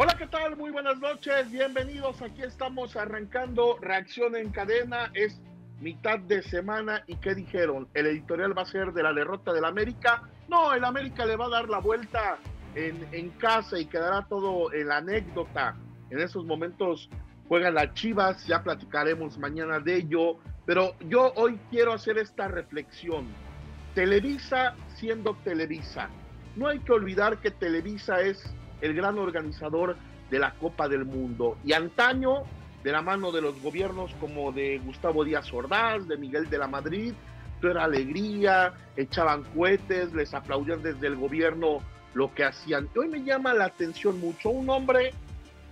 Hola, ¿qué tal? Muy buenas noches, bienvenidos. Aquí estamos arrancando Reacción en Cadena. Es mitad de semana y ¿qué dijeron? ¿El editorial va a ser de la derrota del América? No, el América le va a dar la vuelta en, casa y quedará todo en anécdota. En esos momentos juegan las Chivas, ya platicaremos mañana de ello, pero yo hoy quiero hacer esta reflexión. Televisa siendo Televisa. No hay que olvidar que Televisa es el gran organizador de la Copa del Mundo. Y antaño, de la mano de los gobiernos como de Gustavo Díaz Ordaz, de Miguel de la Madrid, todo era alegría, echaban cohetes, les aplaudían desde el gobierno lo que hacían. Hoy me llama la atención mucho un hombre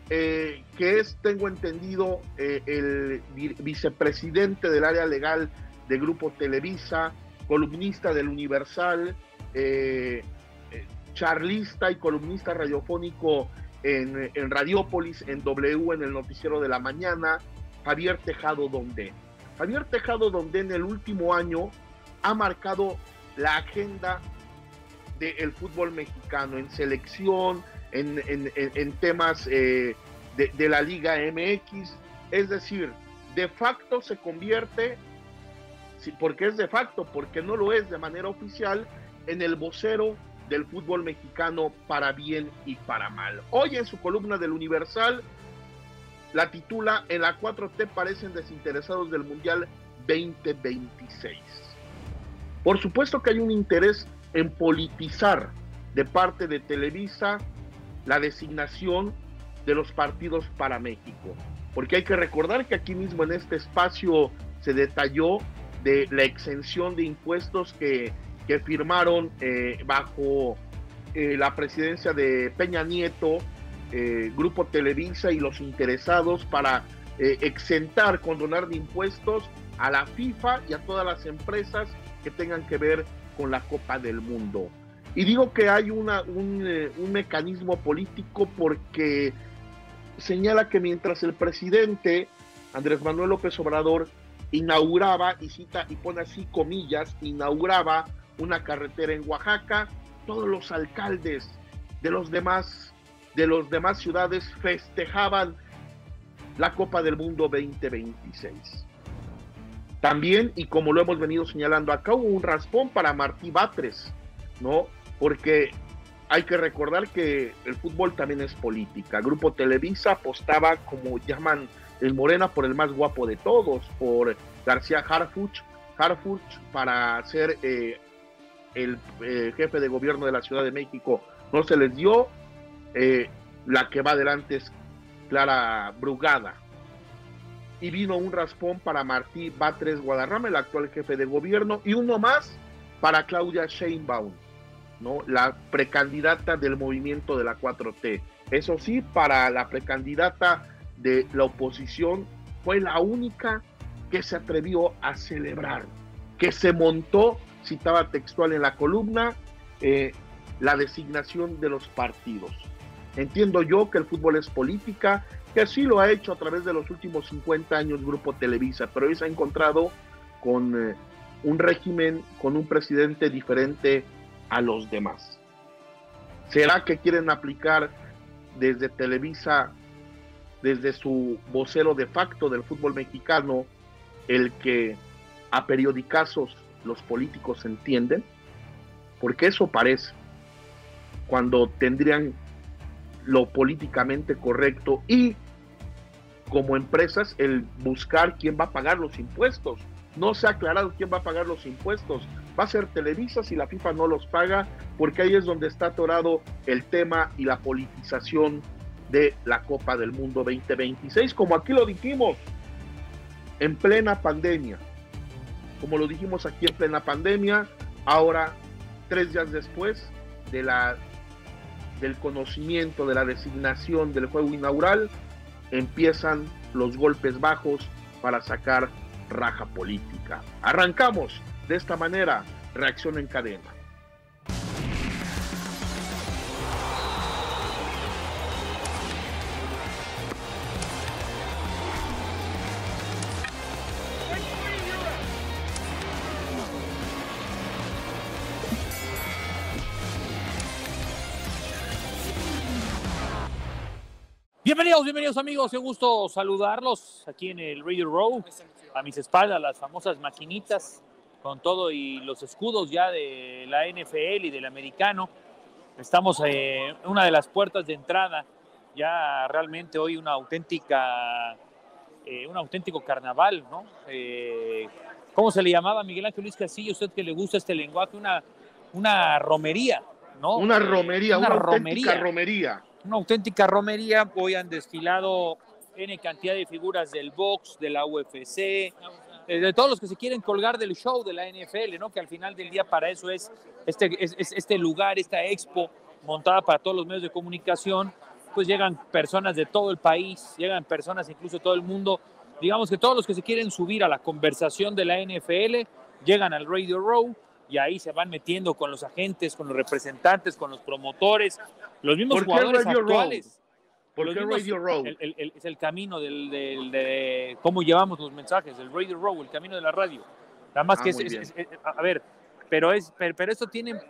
eh, que es, tengo entendido, eh, el vicepresidente del área legal de Grupo Televisa, columnista del Universal, eh, charlista y columnista radiofónico en, en, Radiópolis, en W, en el noticiero de la mañana, Javier Tejado Donde. Javier Tejado Donde en el último año ha marcado la agenda del fútbol mexicano en selección, en, en, en temas eh, de, de la Liga MX. Es decir, de facto se convierte, porque es de facto, porque no lo es de manera oficial, en el vocero del fútbol mexicano para bien y para mal. Hoy en su columna del Universal la titula En la 4T parecen desinteresados del Mundial 2026. Por supuesto que hay un interés en politizar de parte de Televisa la designación de los partidos para México. Porque hay que recordar que aquí mismo en este espacio se detalló de la exención de impuestos que que firmaron eh, bajo eh, la presidencia de Peña Nieto, eh, Grupo Televisa y los interesados para exentar, condonar de impuestos a la FIFA y a todas las empresas que tengan que ver con la Copa del Mundo. Y digo que hay una, un, un mecanismo político porque señala que mientras el presidente Andrés Manuel López Obrador inauguraba, y cita y pone así comillas, inauguraba una carretera en Oaxaca, todos los alcaldes de los demás de los demás ciudades festejaban la Copa del Mundo 2026. También, y como lo hemos venido señalando acá, hubo un raspón para Martí Batres, ¿no? Porque hay que recordar que el fútbol también es política. Grupo Televisa apostaba, como llaman el Morena, por el más guapo de todos, por García Harfuch, Harfuch para ser eh, el eh, jefe de gobierno de la Ciudad de México no se les dio. Eh, la que va adelante es Clara Brugada. Y vino un raspón para Martí Batres Guadarrama, el actual jefe de gobierno, y uno más para Claudia Sheinbaum, ¿no? la precandidata del movimiento de la 4T. Eso sí, para la precandidata de la oposición fue la única que se atrevió a celebrar, que se montó citaba textual en la columna, eh, la designación de los partidos. Entiendo yo que el fútbol es política, que así lo ha hecho a través de los últimos 50 años Grupo Televisa, pero hoy se ha encontrado con eh, un régimen, con un presidente diferente a los demás. ¿Será que quieren aplicar desde Televisa, desde su vocero de facto del fútbol mexicano, el que a periodicazos los políticos entienden, porque eso parece, cuando tendrían lo políticamente correcto y como empresas el buscar quién va a pagar los impuestos. No se ha aclarado quién va a pagar los impuestos. Va a ser Televisa si la FIFA no los paga, porque ahí es donde está atorado el tema y la politización de la Copa del Mundo 2026, como aquí lo dijimos, en plena pandemia como lo dijimos aquí en plena pandemia, ahora tres días después de la, del conocimiento de la designación del juego inaugural, empiezan los golpes bajos para sacar raja política. Arrancamos de esta manera, reacción en cadena. Bienvenidos, bienvenidos amigos, qué gusto saludarlos aquí en el Radio Row. A mis espaldas las famosas maquinitas con todo y los escudos ya de la NFL y del americano. Estamos eh, en una de las puertas de entrada, ya realmente hoy una auténtica, eh, un auténtico carnaval, ¿no? Eh, ¿Cómo se le llamaba Miguel Ángel Luis Castillo? Usted que le gusta este lenguaje, una, una romería, ¿no? Una romería, una, romería. romería una auténtica romería. Hoy han desfilado N cantidad de figuras del box, de la UFC, eh, de todos los que se quieren colgar del show de la NFL, ¿no? Que al final del día para eso es este, este lugar, esta expo montada para todos los medios de comunicación, pues llegan personas de todo el país, llegan personas incluso de todo el mundo. Digamos que todos los que se quieren subir a la conversación de la NFL llegan al Radio Row y ahí se van metiendo con los agentes, con los representantes, con los promotores, los mismos jugadores actuales. ¿Por qué Radio Row? es el camino del, de cómo llevamos los mensajes, el Radio Row, el camino de la radio. Nada más ah, que es, a ver, pero es, pero, esto tiene,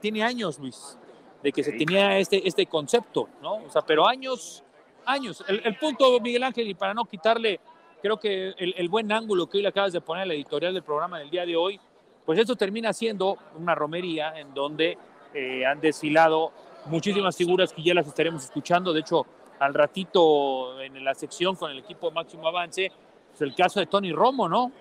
tiene años, Luis, de que se tenía este, este concepto, ¿no? O sea, pero años, años. El, punto, Miguel Ángel, y para no quitarle, creo que el, el buen ángulo que hoy le acabas de poner a la editorial del programa del día de hoy, pues esto termina siendo una romería en donde eh, han desfilado muchísimas figuras que ya las estaremos escuchando. De hecho, al ratito en la sección con el equipo de máximo avance, es pues el caso de Tony Romo, ¿no?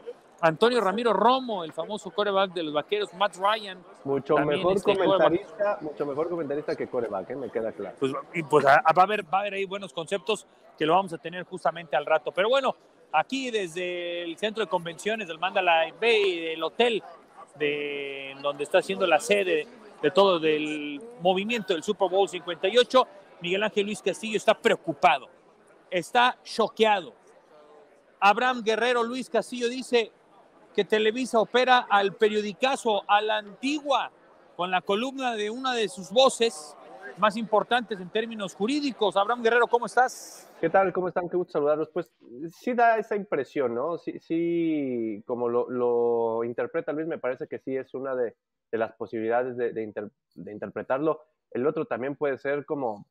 Antonio Ramiro Romo, el famoso coreback de los vaqueros, Matt Ryan. Mucho mejor este comentarista, mucho mejor comentarista que coreback, ¿eh? me queda claro. Pues, y pues va, a haber, va a haber ahí buenos conceptos que lo vamos a tener justamente al rato. Pero bueno, aquí desde el centro de convenciones del Mandalay Bay, del hotel de donde está haciendo la sede de todo del movimiento del Super Bowl 58, Miguel Ángel Luis Castillo está preocupado, está choqueado. Abraham Guerrero Luis Castillo dice que Televisa opera al periodicazo, a la antigua, con la columna de una de sus voces más importantes en términos jurídicos. Abraham Guerrero, ¿cómo estás? ¿Qué tal? ¿Cómo están? Qué gusto saludarlos. Pues sí da esa impresión, ¿no? Sí, sí como lo, interpreta Luis, me parece que sí es una de, las posibilidades de, interpretarlo. El otro también puede ser como,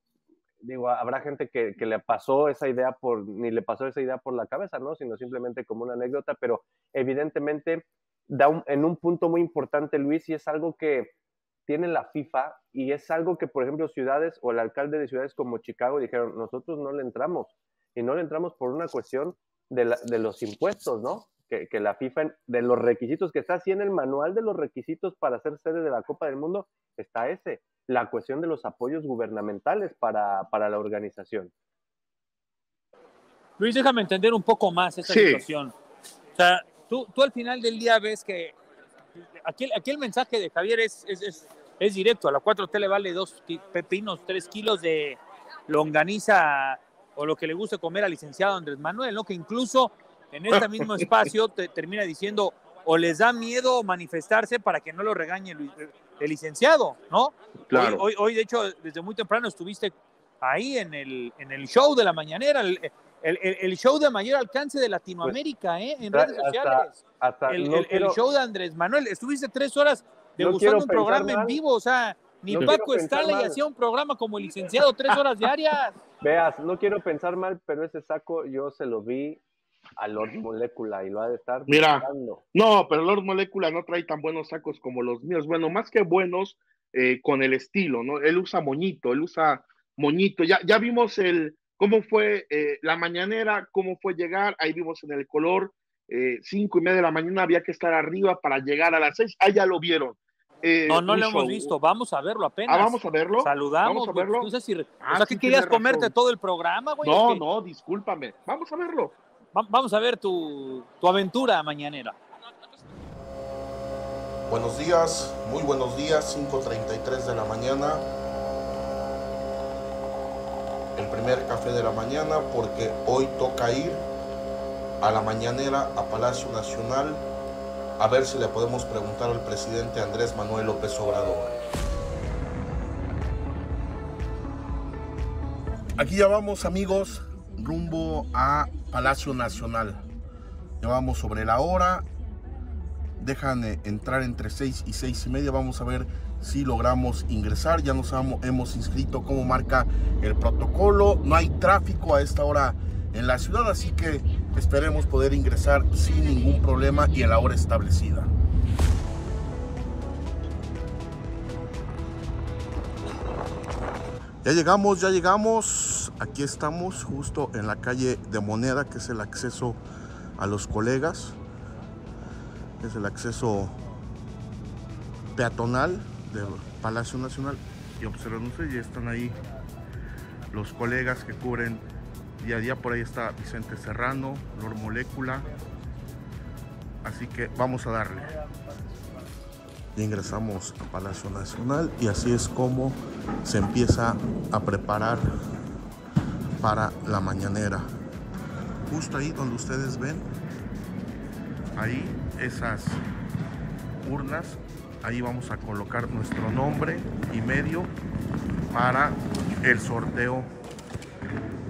digo, habrá gente que, le pasó esa idea por, ni le pasó esa idea por la cabeza, ¿no? Sino simplemente como una anécdota, pero evidentemente da en un punto muy importante, Luis, y es algo que tiene la FIFA y es algo que, por ejemplo, ciudades o el alcalde de ciudades como Chicago dijeron, nosotros no le entramos y no le entramos por una cuestión de, los impuestos, ¿no? Que, la FIFA, de los requisitos que está así en el manual de los requisitos para ser sede de la Copa del Mundo, está ese, la cuestión de los apoyos gubernamentales para, la organización. Luis, déjame entender un poco más esa situación. O sea, tú, tú al final del día ves que aquí, aquí el mensaje de Javier es, es es directo. A la 4T le vale dos pepinos, tres kilos de longaniza o lo que le guste comer al licenciado Andrés Manuel, ¿no? Que incluso en este mismo espacio te termina diciendo o les da miedo manifestarse para que no lo regañe el, licenciado, ¿no? Claro. Hoy, hoy, de hecho, desde muy temprano estuviste ahí en el, en el show de la mañanera, el, el, show de mayor alcance de Latinoamérica, ¿eh? En redes sociales. el, show de Andrés Manuel. Estuviste tres horas degustando un programa en vivo, o sea, ni Paco Stanley hacía un programa como el licenciado tres horas diarias. Veas, no quiero pensar mal, pero ese saco yo se lo vi a Lord Molecula y lo ha de estar Mira, no, pero Lord Molecula no trae tan buenos sacos como los míos. Bueno, más que buenos, eh, con el estilo, ¿no? Él usa moñito, él usa moñito. Ya, ya vimos el cómo fue eh, la mañanera, cómo fue llegar, ahí vimos en el color, eh, cinco y media de la mañana había que estar arriba para llegar a las seis, ahí ya lo vieron. Eh, no, no lo hemos visto. Vamos a verlo apenas. Ah, vamos a verlo. Saludamos. Vamos a verlo. No sé si, ah, o sea, que querías comerte todo el programa, güey. No, no, discúlpame. Vamos a verlo. vamos a ver tu, tu aventura mañanera. Buenos días, muy buenos días, 5.33 de la mañana. El primer café de la mañana porque hoy toca ir a la mañanera a Palacio Nacional a ver si le podemos preguntar al presidente Andrés Manuel López Obrador. Aquí ya vamos amigos rumbo a Palacio Nacional. Ya vamos sobre la hora. Dejan entrar entre 6 y 6 y media. Vamos a ver si logramos ingresar. Ya nos hemos inscrito como marca el protocolo. No hay tráfico a esta hora en la ciudad, así que esperemos poder ingresar sin ningún problema y a la hora establecida. Ya llegamos, ya llegamos. Aquí estamos justo en la calle de Moneda, que es el acceso a los colegas. Es el acceso peatonal del Palacio Nacional. Y observen ya están ahí los colegas que cubren día a día. Por ahí está Vicente Serrano, Lord Molécula. Así que vamos a darle. Y ingresamos a Palacio Nacional y así es como se empieza a preparar para la mañanera. Justo ahí donde ustedes ven, ahí esas urnas, ahí vamos a colocar nuestro nombre y medio para el sorteo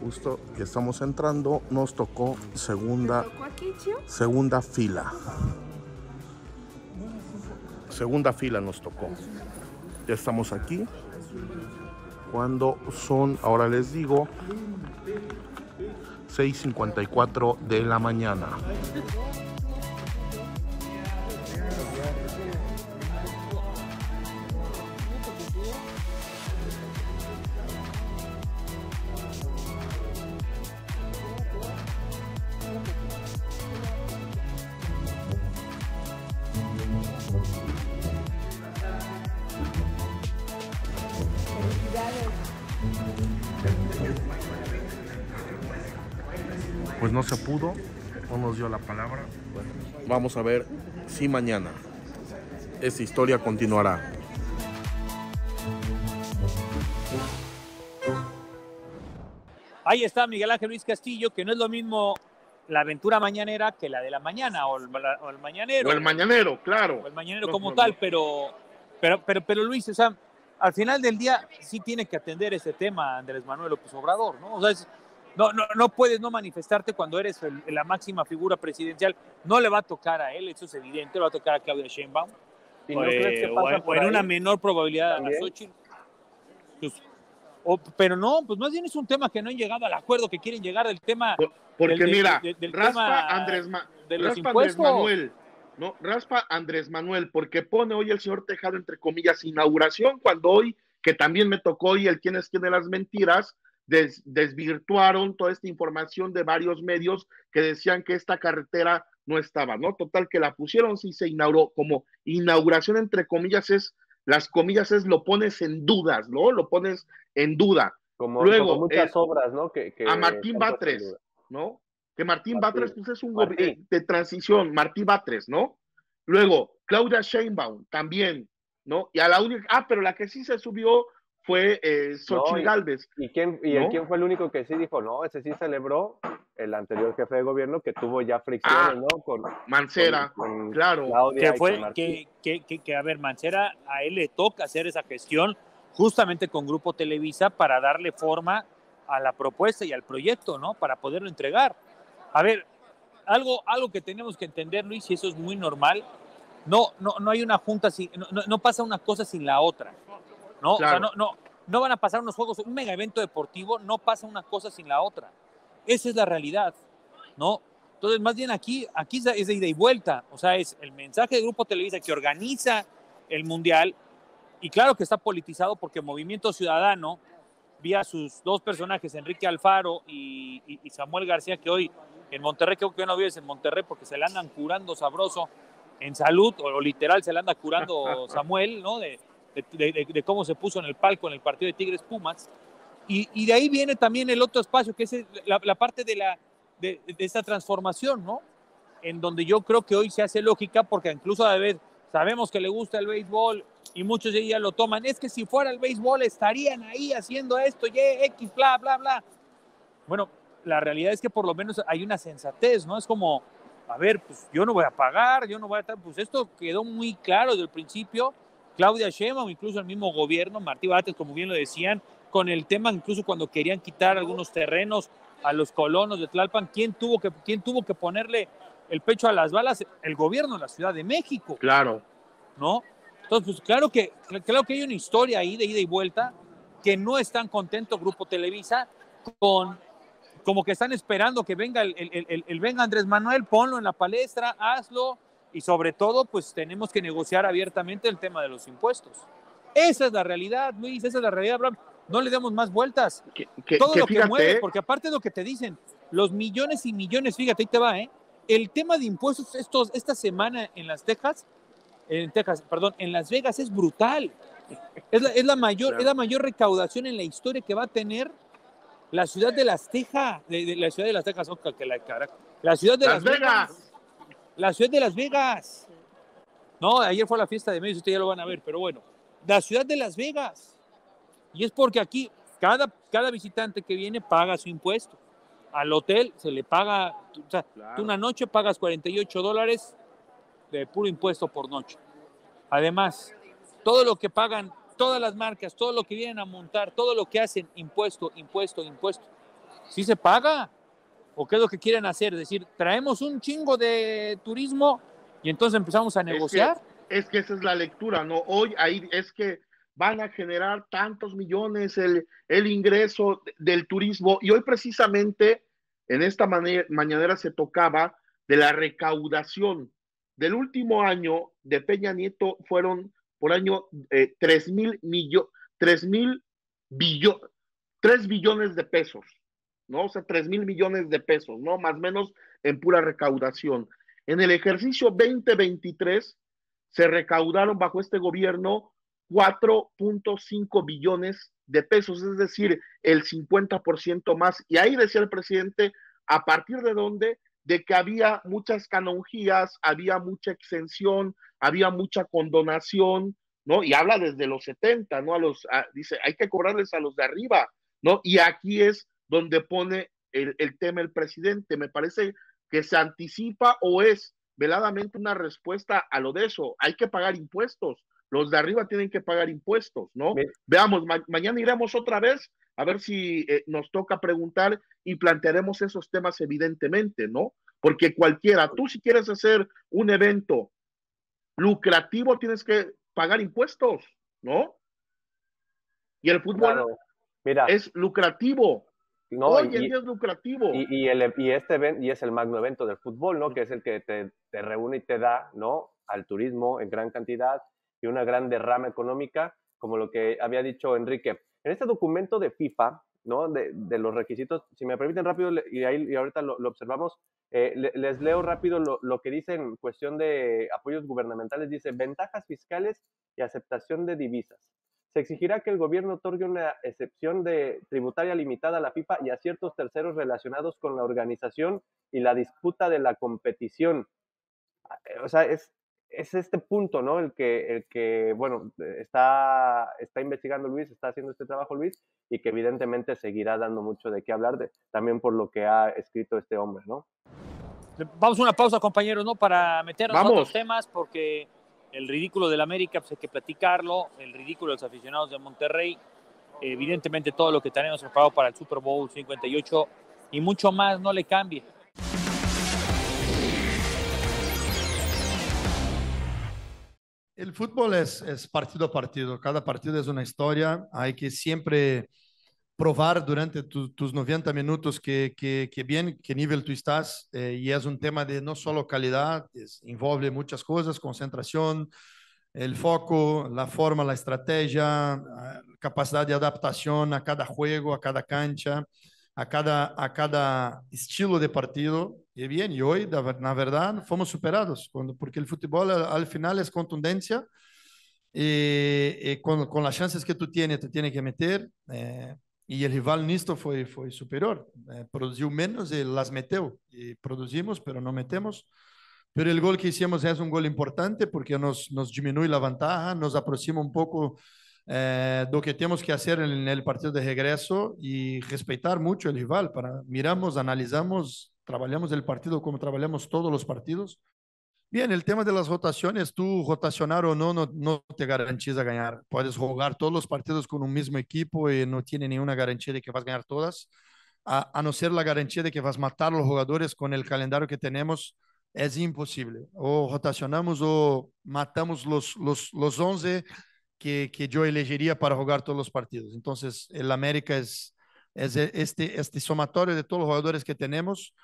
Justo que estamos entrando, nos tocó segunda, segunda fila segunda fila nos tocó. Ya estamos aquí. Cuando son, ahora les digo, 6.54 de la mañana. Nos dio la palabra. Vamos a ver si mañana esta historia continuará. Ahí está Miguel Ángel Luis Castillo, que no es lo mismo la aventura mañanera que la de la mañana o el, mañanero. O el mañanero, claro. O el mañanero como tal, pero, pero, pero, pero Luis, o sea, al final del día sí tiene que atender ese tema Andrés Manuel López Obrador, ¿no? O sea, no, no, no puedes no manifestarte cuando eres la máxima figura presidencial. No le va a tocar a él, eso es evidente, le va a tocar a Claudia Sheinbaum. ¿Y no crees que pasa o, en una menor probabilidad a Xochitl. Pues, pero no, pues más bien es un tema que no han llegado al acuerdo, que quieren llegar del tema. Porque mira, raspa Andrés, de los Andrés Manuel ¿no? Raspa Andrés Manuel, porque pone hoy el señor Tejado, entre comillas, inauguración, cuando hoy, que también me tocó hoy el quién es quién de las mentiras, desvirtuaron toda esta información de varios medios que decían que esta carretera no estaba, ¿no? Total, que la pusieron, sí se inauguró, como inauguración, entre comillas, es, las comillas es lo pones en dudas, ¿no? Lo pones en duda. Como, Luego, muchas obras, ¿no? Que, a Martín Batres, ¿no? que Martín, Batres pues, es un gobierno de transición, Martín Batres, ¿no? Luego, Claudia Sheinbaum también, ¿no? Y a la única, ah, pero la que sí se subió fue eh, Xochitl Galvez. ¿Y, quién, y quién fue el único que sí dijo, no, ese sí celebró? El anterior jefe de gobierno que tuvo ya fricciones, ah, ¿no? Con Mancera, claro. que fue, que, que, que, a ver, Mancera, a él le toca hacer esa gestión justamente con Grupo Televisa para darle forma a la propuesta y al proyecto, ¿no? Para poderlo entregar. A ver, algo, algo que tenemos que entender, Luis, y eso es muy normal, no, no, no hay una junta, sin, no, no pasa una cosa sin la otra. ¿No? O sea, no, no, no van a pasar unos juegos, un mega evento deportivo, no pasa una cosa sin la otra. Esa es la realidad, ¿no? Entonces, más bien aquí, aquí es de ida y vuelta. O sea, es el mensaje del Grupo Televisa que organiza el Mundial. Y claro que está politizado porque Movimiento Ciudadano, vía sus dos personajes, Enrique Alfaro y, y Samuel García, que hoy en Monterrey, creo que no vives en Monterrey porque se le andan curando sabroso en salud, o, literal se le anda curando Samuel, ¿no? De, de, cómo se puso en el palco en el partido de Tigres Pumas. Y, de ahí viene también el otro espacio, que es la, parte de, la, de, esta transformación, ¿no? en donde yo creo que hoy se hace lógica, porque incluso a veces sabemos que le gusta el béisbol y muchos de ellos lo toman. Es que si fuera el béisbol estarían ahí haciendo esto, y X, bla, bla, bla. Bueno, la realidad es que por lo menos hay una sensatez, ¿no? Es como, a ver, pues yo no voy a pagar, yo no voy a estar, pues esto quedó muy claro desde el principio. Claudia Sheinbaum, incluso el mismo gobierno, Martí Bates, como bien lo decían, con el tema incluso cuando querían quitar algunos terrenos a los colonos de Tlalpan, ¿quién tuvo que, quién tuvo que ponerle el pecho a las balas? El gobierno de la Ciudad de México. Claro. ¿No? Entonces, pues claro que, claro que hay una historia ahí de ida y vuelta, que no están contentos Grupo Televisa con como que están esperando que venga el, el, el, venga Andrés Manuel, ponlo en la palestra, hazlo y sobre todo pues tenemos que negociar abiertamente el tema de los impuestos. Esa es la realidad, Luis, esa es la realidad, Abraham. No le demos más vueltas. todo lo que mueve, porque aparte de lo que te dicen, los millones y millones, fíjate, ahí te va, ¿eh? El tema de impuestos estos, esta semana en las Texas, en Texas, perdón, en Las Vegas es brutal. Es la, es la mayor, es la mayor recaudación en la historia que va a tener la ciudad de Las Tejas, de, la ciudad de Las Tejas, que la La ciudad de Las, Vegas. La ciudad de Las Vegas. No, ayer fue la fiesta de medios, ustedes ya lo van a ver, pero bueno. La ciudad de Las Vegas. Y es porque aquí cada, cada visitante que viene paga su impuesto. Al hotel se le paga, o sea, tú una noche pagas 48 dólares de puro impuesto por noche. Además, todo lo que pagan todas las marcas, todo lo que vienen a montar, todo lo que hacen, impuesto, impuesto, impuesto. ¿Sí se paga? ¿O qué es lo que quieren hacer? Es decir, traemos un chingo de turismo y entonces empezamos a negociar. Es que, esa es la lectura, ¿no? Hoy ahí es que van a generar tantos millones el, el ingreso del turismo y hoy precisamente en esta mañanera se tocaba de la recaudación. Del último año de Peña Nieto fueron por año eh, 3 mil millones, 3 mil billones, 3 billones de pesos, ¿no? O sea, 3 mil millones de pesos, ¿no? Más o menos en pura recaudación. En el ejercicio 2023 se recaudaron bajo este gobierno 4.5 billones de pesos, es decir, el 50% más. Y ahí decía el presidente, a partir de dónde de que había muchas canonjías, había mucha exención, había mucha condonación, ¿no? Y habla desde los 70, ¿no? A los, dice, hay que cobrarles a los de arriba, ¿no? Y aquí es donde pone el, el tema el presidente. Me parece que se anticipa o es veladamente una respuesta a lo de eso. Hay que pagar impuestos. Los de arriba tienen que pagar impuestos, ¿no? Veamos, mañana iremos otra vez a ver si eh, nos toca preguntar y plantearemos esos temas evidentemente, ¿no? Porque cualquiera, tú si quieres hacer un evento lucrativo, tienes que pagar impuestos, ¿no? Y el fútbol Mira, es lucrativo. No, Hoy en día es lucrativo. Y, el, y este evento, y es el magno evento del fútbol, ¿no? Que es el que te, te reúne y te da, ¿no? Al turismo en gran cantidad y una gran derrama económica, como lo que había dicho Enrique. En este documento de FIFA, ¿no? De, de los requisitos, si me permiten rápido, y, ahí, y ahorita lo, observamos, eh, les leo rápido lo, lo, que dice en cuestión de apoyos gubernamentales. Dice, ventajas fiscales y aceptación de divisas. Se exigirá que el gobierno otorgue una excepción de tributaria limitada a la FIFA y a ciertos terceros relacionados con la organización y la disputa de la competición. O sea, es, es este punto, ¿no? El que, el que bueno, está, está investigando Luis, está haciendo este trabajo Luis, y que evidentemente seguirá dando mucho de qué hablar, de, también por lo que ha escrito este hombre, ¿no? Vamos a una pausa, compañeros, ¿no? Para meternos en otros temas, porque el ridículo del América, pues hay que platicarlo, el ridículo de los aficionados de Monterrey, evidentemente todo lo que tenemos preparado para el Super Bowl 58 y mucho más, no le cambie. El fútbol es, es, partido a partido, cada partido es una historia, hay que siempre probar durante tus 90 minutos que, que, que, bien, qué nivel tú estás, eh, y es un tema de no solo calidad, es, muchas cosas, concentración, el foco, la forma, la estrategia, capacidad de adaptación a cada juego, a cada cancha, a cada, a cada estilo de partido. Y bien, y hoy, na verdad, fomos superados, quando, porque o futebol, al final, é contundência. E, e com, com as chances que tu tienes, tu tienes que meter. Eh, e o rival nisto foi, foi superior. Eh, menos e las meteu. E produzimos, pero não metemos. pero el gol que hicimos es un gol importante porque nos, nos disminuye la ventaja, nos aproxima un poco eh, lo que tenemos que hacer en el partido de regreso y respetar mucho el rival. Miramos, analizamos, trabajamos el partido como trabajamos todos los partidos. Bien, el tema de las rotaciones, tú rotacionar o no, no, no te garantiza ganar. Puedes jugar todos los partidos con un mismo equipo y no tiene ninguna garantía de que vas a ganar todas, a, a no ser la garantía de que vas a matar a los jugadores con el calendario que tenemos es imposible. O rotacionamos o matamos los, los, los 11 que, que yo elegiría para jugar todos los partidos. Entonces, el América es, es este, este somatorio de todos los jugadores que tenemos.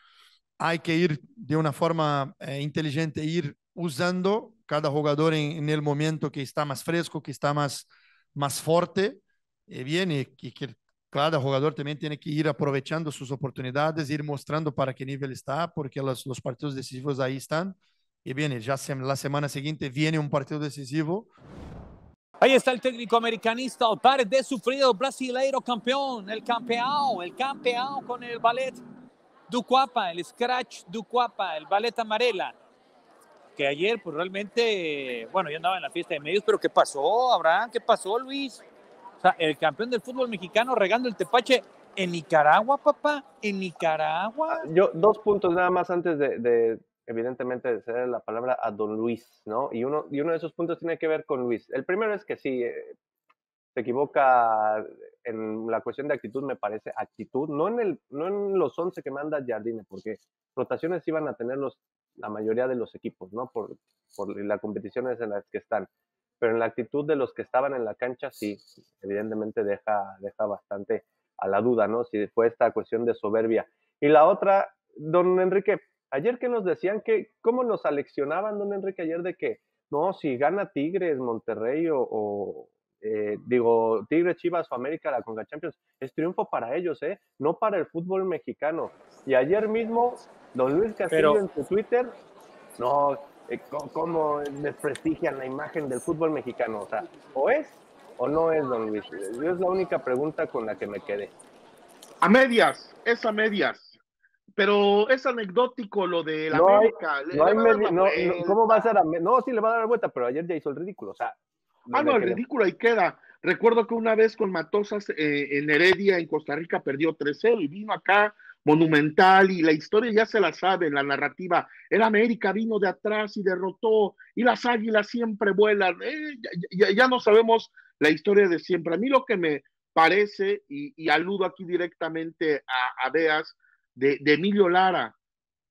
Hay que ir de una forma eh, inteligente, ir usando cada jugador en, el momento que está más fresco, que está más, más fuerte. Eh, bien, y, que cada jugador también tiene que ir aprovechando sus oportunidades, ir mostrando para qué nivel está, porque los, los partidos decisivos ahí están. Y viene, ya se, la semana siguiente viene un partido decisivo. Ahí está el técnico americanista, o par de sufrido brasileiro campeón, el campeón, el campeón con el ballet do Cuapa, el scratch do Cuapa, el ballet amarela. Que ayer, pues realmente, bueno, yo andaba en la fiesta de medios, pero ¿qué pasó, Abraham? ¿Qué pasó, Luis? O sea, el campeón del fútbol mexicano regando el tepache en Nicaragua, papá, en Nicaragua. Yo, dos puntos nada más antes de, de evidentemente, de ceder la palabra a don Luis, ¿no? Y uno, y uno de esos puntos tiene que ver con Luis. El primero es que sí, eh, se equivoca en la cuestión de actitud, me parece, actitud, no en, el, no en los 11 que manda Jardine, porque rotaciones iban a tener los, la mayoría de los equipos, ¿no? Por, por las competiciones en las que están pero en la actitud de los que estaban en la cancha sí, evidentemente deja, deja bastante a la duda, ¿no? Si fue esta cuestión de soberbia. Y la otra, don Enrique, ayer que nos decían que, ¿cómo nos aleccionaban, don Enrique, ayer de que, no, si gana Tigres, Monterrey o, eh, digo, Tigres, Chivas o América, la Conga Champions, es triunfo para ellos, ¿eh? No para el fútbol mexicano. Y ayer mismo, don Luis Castillo en su Twitter, no, eh, cómo desprestigian la imagen del fútbol mexicano. O sea, o es o no es, don Luis. Es la única pregunta con la que me quedé. A medias, es a medias. Pero es anecdótico lo de la no América. Hay, no hay media, no, ¿Cómo va a ser? A, no, sí le va a dar la vuelta, pero ayer ya hizo el ridículo. O sea, ah, no, el ridículo ahí queda. Recuerdo que una vez con Matosas eh, en Heredia, en Costa Rica, perdió 3-0 y vino acá monumental y la historia ya se la sabe, la narrativa. El América vino de atrás y derrotó y las águilas siempre vuelan. Eh, ya, ya, no sabemos la historia de siempre. A mí lo que me parece, y, y aludo aquí directamente a, a Beas, de, de, Emilio Lara.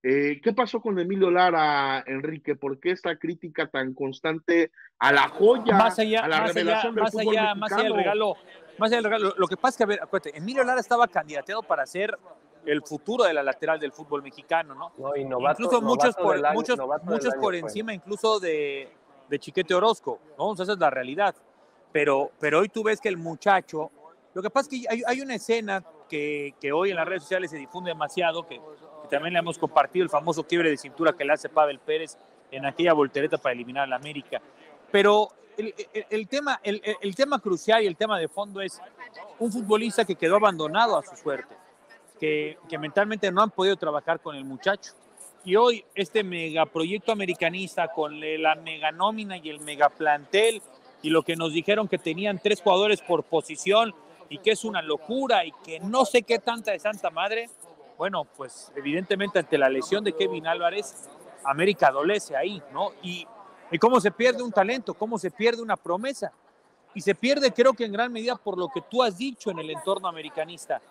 Eh, ¿Qué pasó con Emilio Lara, Enrique? ¿Por qué esta crítica tan constante a la joya, más allá, a la más revelación allá, del más fútbol allá, mexicano? más allá del regalo? Más allá del regalo, lo que pasa es que, a ver, acuérdate, Emilio Lara estaba candidateado para ser el futuro de la lateral del fútbol mexicano, ¿no? no y novato, incluso muchos novato por, año, muchos, muchos por fue. encima incluso de, de Chiquete Orozco, ¿no? O sea, esa es la realidad. Pero, pero hoy tú ves que el muchacho, lo que pasa es que hay, hay una escena que, que, hoy en las redes sociales se difunde demasiado, que también le hemos compartido, el famoso quiebre de cintura que le hace Pavel Pérez en aquella voltereta para eliminar a la América. Pero el, el, el, tema, el, el, tema crucial y el tema de fondo es un futbolista que quedó abandonado a su suerte, que, que mentalmente no han podido trabajar con el muchacho. Y hoy este megaproyecto americanista con la mega nómina y el mega plantel y lo que nos dijeron que tenían tres jugadores por posición y que es una locura y que no sé qué tanta de santa madre, bueno, pues evidentemente ante la lesión de Kevin Álvarez, América adolece ahí, ¿no? Y, y cómo se pierde un talento, cómo se pierde una promesa. Y se pierde creo que en gran medida por lo que tú has dicho en el entorno americanista.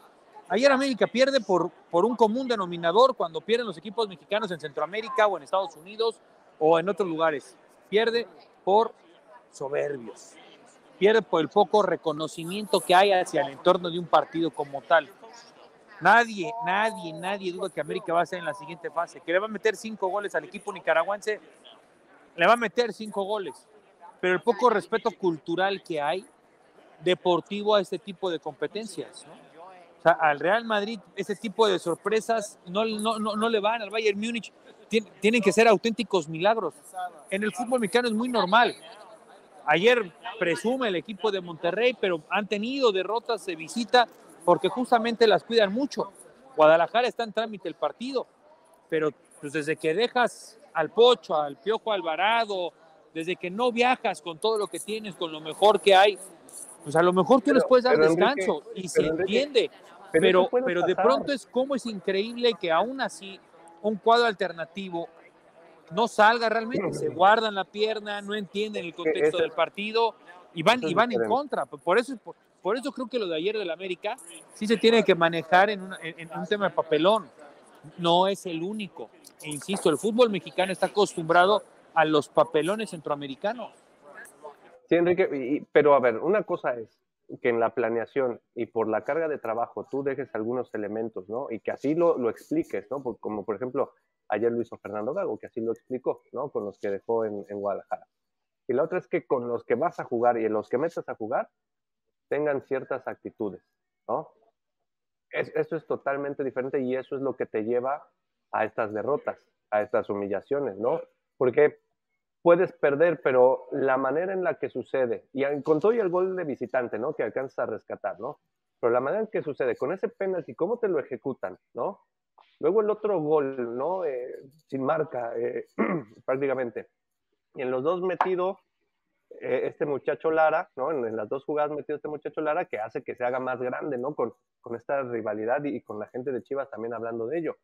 Ayer América pierde por, por un común denominador cuando pierden los equipos mexicanos en Centroamérica o en Estados Unidos o en otros lugares. Pierde por soberbios. Pierde por el poco reconocimiento que hay hacia el entorno de un partido como tal. Nadie, nadie, nadie duda que América va a ser en la siguiente fase. Que le va a meter cinco goles al equipo nicaragüense, le va a meter cinco goles. Pero el poco respeto cultural que hay deportivo a este tipo de competencias. ¿no? O sea, al Real Madrid ese tipo de sorpresas no, no, no, no le van al Bayern Múnich. Tien, tienen que ser auténticos milagros. En el fútbol mexicano es muy normal. Ayer presume el equipo de Monterrey, pero han tenido derrotas de visita porque justamente las cuidan mucho. Guadalajara está en trámite el partido, pero pues desde que dejas al Pocho, al Piojo Alvarado, desde que no viajas con todo lo que tienes, con lo mejor que hay, pues a lo mejor tú les puedes dar descanso y se entiende. Pero, pero, de pronto es como es increíble que aún así un cuadro alternativo no salga realmente, se guardan la pierna, no entienden el contexto del partido y van, y van en contra. Por eso, por, eso creo que lo de ayer del América sí se tiene que manejar en, un tema de papelón. No es el único. E insisto, el fútbol mexicano está acostumbrado a los papelones centroamericanos. Sí, Enrique, pero a ver, una cosa es que en la planeación y por la carga de trabajo tú dejes algunos elementos, ¿no? Y que así lo, lo expliques, ¿no? Como por ejemplo, ayer lo hizo Fernando Gago, que así lo explicó, ¿no? Con los que dejó en, en Guadalajara. Y la otra es que con los que vas a jugar y en los que metas a jugar, tengan ciertas actitudes, ¿no? Es, eso es totalmente diferente y eso es lo que te lleva a estas derrotas, a estas humillaciones, ¿no? Porque puedes perder, pero la manera en la que sucede, y con todo y el gol de visitante, ¿no? Que alcanzas a rescatar, ¿no? Pero la manera en que sucede, con ese penalti, cómo te lo ejecutan, ¿no? Luego el otro gol, ¿no? Eh, sin marca, eh, prácticamente. Y en los dos metido este muchacho Lara, ¿no? En, las dos jugadas metido este muchacho Lara, que hace que se haga más grande, ¿no? Con, con esta rivalidad y, y, con la gente de Chivas también hablando de ello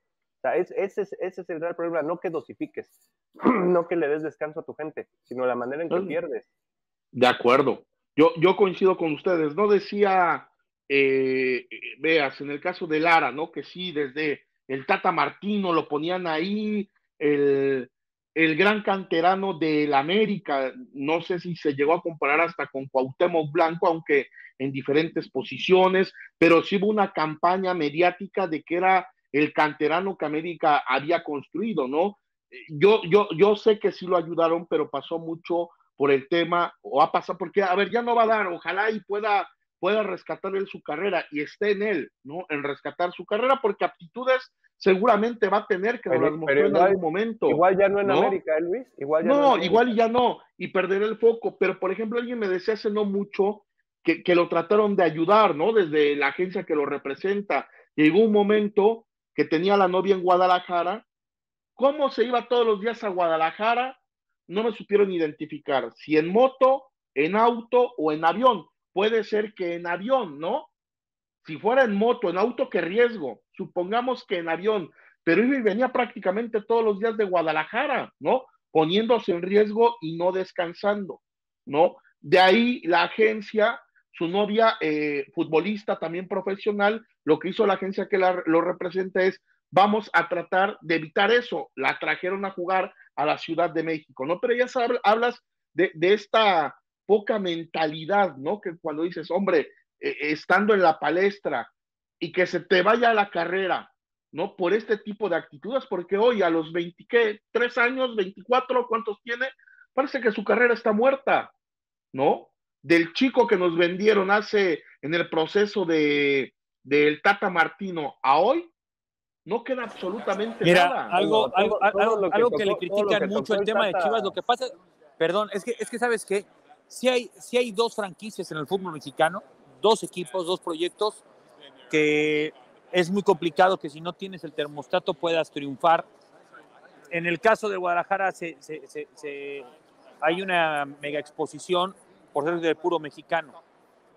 sea, ese, es, ese es el real problema, no que dosifiques, no que le des descanso a tu gente, sino la manera en que pierdes. De acuerdo. Yo, yo coincido con ustedes. No decía, eh, veas, en el caso de Lara, ¿no? Que sí, desde el Tata Martino lo ponían ahí, el, el gran canterano del América, no sé si se llegó a comparar hasta con Cuauhtémoc Blanco, aunque en diferentes posiciones, pero sí hubo una campaña mediática de que era el canterano que América había construido, ¿no? Yo, yo, yo sé que sí lo ayudaron, pero pasó mucho por el tema, o ha pasado, porque, a ver, ya no va a dar, ojalá y pueda, pueda rescatar él su carrera y esté en él, ¿no? En rescatar su carrera, porque aptitudes seguramente va a tener que lo mostró en algún momento. Igual ya no en América, ¿eh, Luis. Igual ya no, igual ya no, y perder el foco. Pero, por ejemplo, alguien me decía hace no mucho que, que lo trataron de ayudar, ¿no? Desde la agencia que lo representa. Llegó un momento que tenía la novia en Guadalajara. ¿Cómo se iba todos los días a Guadalajara? No me supieron identificar si en moto, en auto o en avión. Puede ser que en avión, ¿no? Si fuera en moto, en auto, qué riesgo. Supongamos que en avión, pero él venía prácticamente todos los días de Guadalajara, ¿no? Poniéndose en riesgo y no descansando, ¿no? De ahí la agencia su novia, eh, futbolista también profesional, lo que hizo la agencia que lo representa es, vamos a tratar de evitar eso. La trajeron a jugar a la Ciudad de México, ¿no? Pero ya sabes, hablas de, esta poca mentalidad, ¿no? Que cuando dices, hombre, eh, estando en la palestra y que se te vaya a la carrera, ¿no? Por este tipo de actitudes, porque hoy a los 23 años, 24, ¿cuántos tiene? Parece que su carrera está muerta, ¿no? del chico que nos vendieron hace en el proceso de del Tata Martino a hoy, no queda absolutamente Mira, nada. Algo, algo, algo, algo que, le critican mucho el tema de Chivas, lo que pasa, perdón, es que, es que sabes que si hay, si hay dos franquicias en el fútbol mexicano, dos equipos, dos proyectos, que es muy complicado que si no tienes el termostato puedas triunfar. En el caso de Guadalajara se, hay una mega exposición por ser del puro mexicano.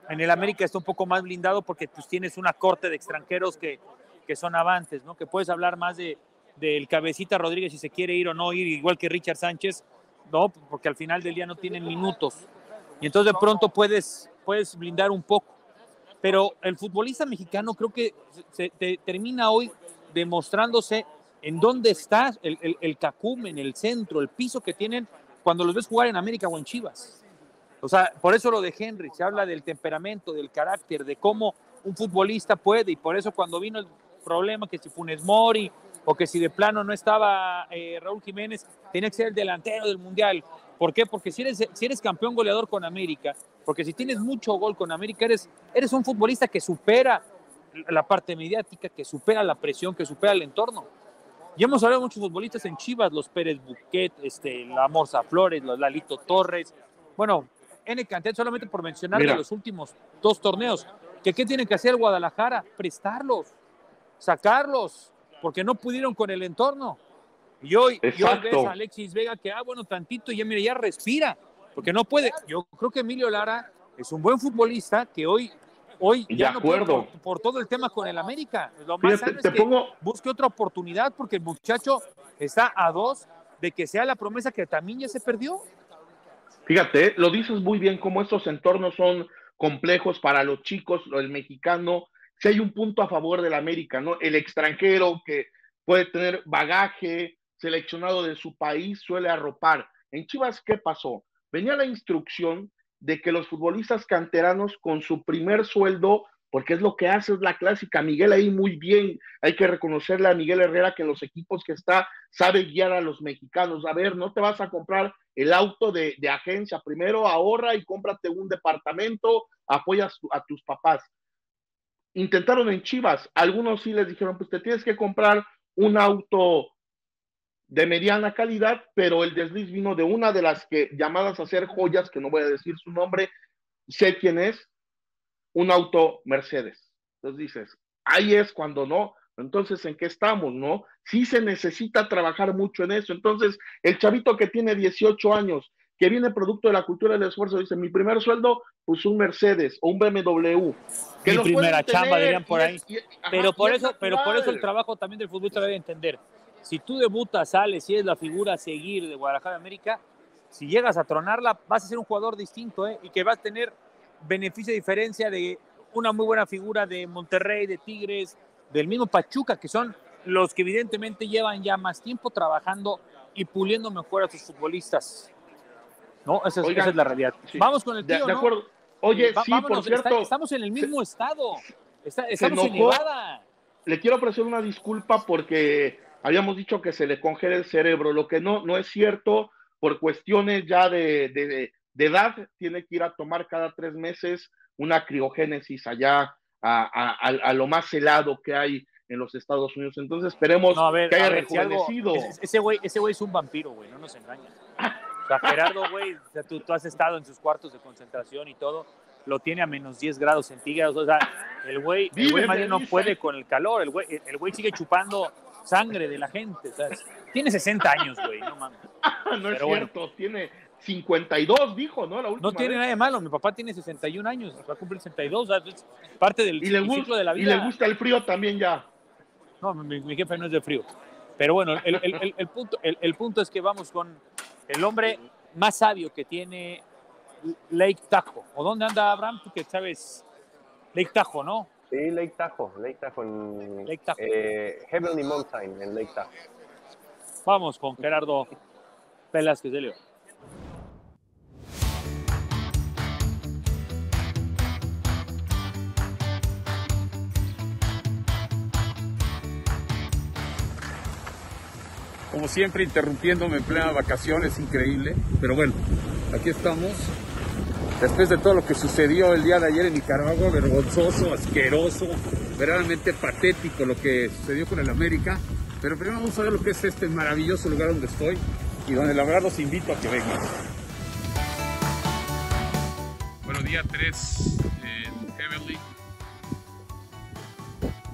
En el América está un poco más blindado porque pues, tienes una corte de extranjeros que, que son avantes, ¿no? Que puedes hablar más de del cabecita Rodríguez si se quiere ir o no ir, igual que Richard Sánchez, ¿no? Porque al final del día no tienen minutos. Y entonces de pronto puedes, puedes blindar un poco. Pero el futbolista mexicano creo que se, termina hoy demostrándose en dónde está el, el, el CACUM, en el centro, el piso que tienen cuando los ves jugar en América o en Chivas. O sea, por eso lo de Henry, se habla del temperamento, del carácter, de cómo un futbolista puede, y por eso cuando vino el problema que si Funes Mori o que si de plano no estaba eh, Raúl Jiménez, tenía que ser el delantero del Mundial. ¿Por qué? Porque si eres, si eres campeón goleador con América, porque si tienes mucho gol con América, eres, eres un futbolista que supera la parte mediática, que supera la presión, que supera el entorno. Ya hemos hablado de muchos futbolistas en Chivas, los Pérez Buquet, este, la Morza Flores, los Lalito Torres. Bueno, N cantidad, solamente por mencionar de los últimos dos torneos. ¿Que ¿Qué tiene que hacer Guadalajara? Prestarlos, sacarlos, porque no pudieron con el entorno. Y hoy, y hoy ves a Alexis Vega que, ah, bueno, tantito, ya mira, ya respira, porque no puede. Yo creo que Emilio Lara es un buen futbolista que hoy hoy ya no acuerdo. Por, por, todo el tema con el América. Lo más Fíjate, es que pongo... busque otra oportunidad porque el muchacho está a dos de que sea la promesa que también ya se perdió. Fíjate, lo dices muy bien, cómo estos entornos son complejos para los chicos, el mexicano. Si hay un punto a favor del América, ¿no? El extranjero que puede tener bagaje seleccionado de su país suele arropar. En Chivas, ¿qué pasó? Venía la instrucción de que los futbolistas canteranos con su primer sueldo, porque es lo que hace, es la clásica, Miguel ahí muy bien, hay que reconocerle a Miguel Herrera que los equipos que está sabe guiar a los mexicanos, a ver, no te vas a comprar el auto de, de agencia, primero ahorra y cómprate un departamento, apoyas a tus papás. Intentaron en Chivas, algunos sí les dijeron, pues te tienes que comprar un auto de mediana calidad, pero el desliz vino de una de las que llamadas a ser joyas, que no voy a decir su nombre, sé quién es, un auto Mercedes. Entonces dices, ahí es cuando no, entonces ¿en qué estamos, no? Sí se necesita trabajar mucho en eso. Entonces, el chavito que tiene 18 años, que viene producto de la cultura del esfuerzo, dice, mi primer sueldo, pues un Mercedes o un BMW. Que mi primera chamba, dirían por ahí. pero por eso, pero por eso el trabajo también del futbolista debe entender si tú debutas, sales y es la figura a seguir de Guadalajara América, si llegas a tronarla, vas a ser un jugador distinto ¿eh? y que va a tener beneficio de diferencia de una muy buena figura de Monterrey, de Tigres, del mismo Pachuca, que son los que evidentemente llevan ya más tiempo trabajando y puliendo mejor a sus futbolistas. ¿No? Esa, es, la realidad. Vamos con el tío, de, acuerdo. Oye, sí, por cierto. estamos en el mismo estado. estamos en Nevada. Le quiero ofrecer una disculpa porque habíamos dicho que se le congela el cerebro, lo que no, no es cierto, por cuestiones ya de, de, edad, tiene que ir a tomar cada tres meses una criogénesis allá a, a, lo más helado que hay en los Estados Unidos. Entonces esperemos que haya rejuvenecido. ese güey ese es un vampiro, güey, no nos engaña. O sea, Gerardo, güey, tú, tú, has estado en sus cuartos de concentración y todo, lo tiene a menos 10 grados centígrados. O sea, el güey, el güey no puede con el calor, el güey, el güey sigue chupando sangre de la gente. Tiene 60 años, güey, no mames. no es cierto, tiene 52, dijo, ¿no? La no tiene nada de malo, mi papá tiene 61 años, va a cumplir 62, es parte del ciclo de la vida. Y le gusta el frío también ya. No, mi, jefe no es de frío. Pero bueno, el, el, el, punto, el, punto es que vamos con el hombre más sabio que tiene Lake Tahoe. ¿O dónde anda Abraham? Tú que sabes Lake Tahoe, ¿no? Sí, Lake Tahoe, Lake Tahoe en Lake Tahoe. Eh, Heavenly Mountain en Lake Tahoe. Vamos con Gerardo Velázquez de León. Como siempre, interrumpiéndome en plena vacaciones, increíble. Pero bueno, aquí estamos después de todo lo que sucedió el día de ayer en Nicaragua, vergonzoso, asqueroso, verdaderamente patético lo que sucedió con el América. Pero primero vamos a ver lo que es este maravilloso lugar donde estoy y donde la verdad los invito a que vengan. Bueno, día 3 en Heavenly.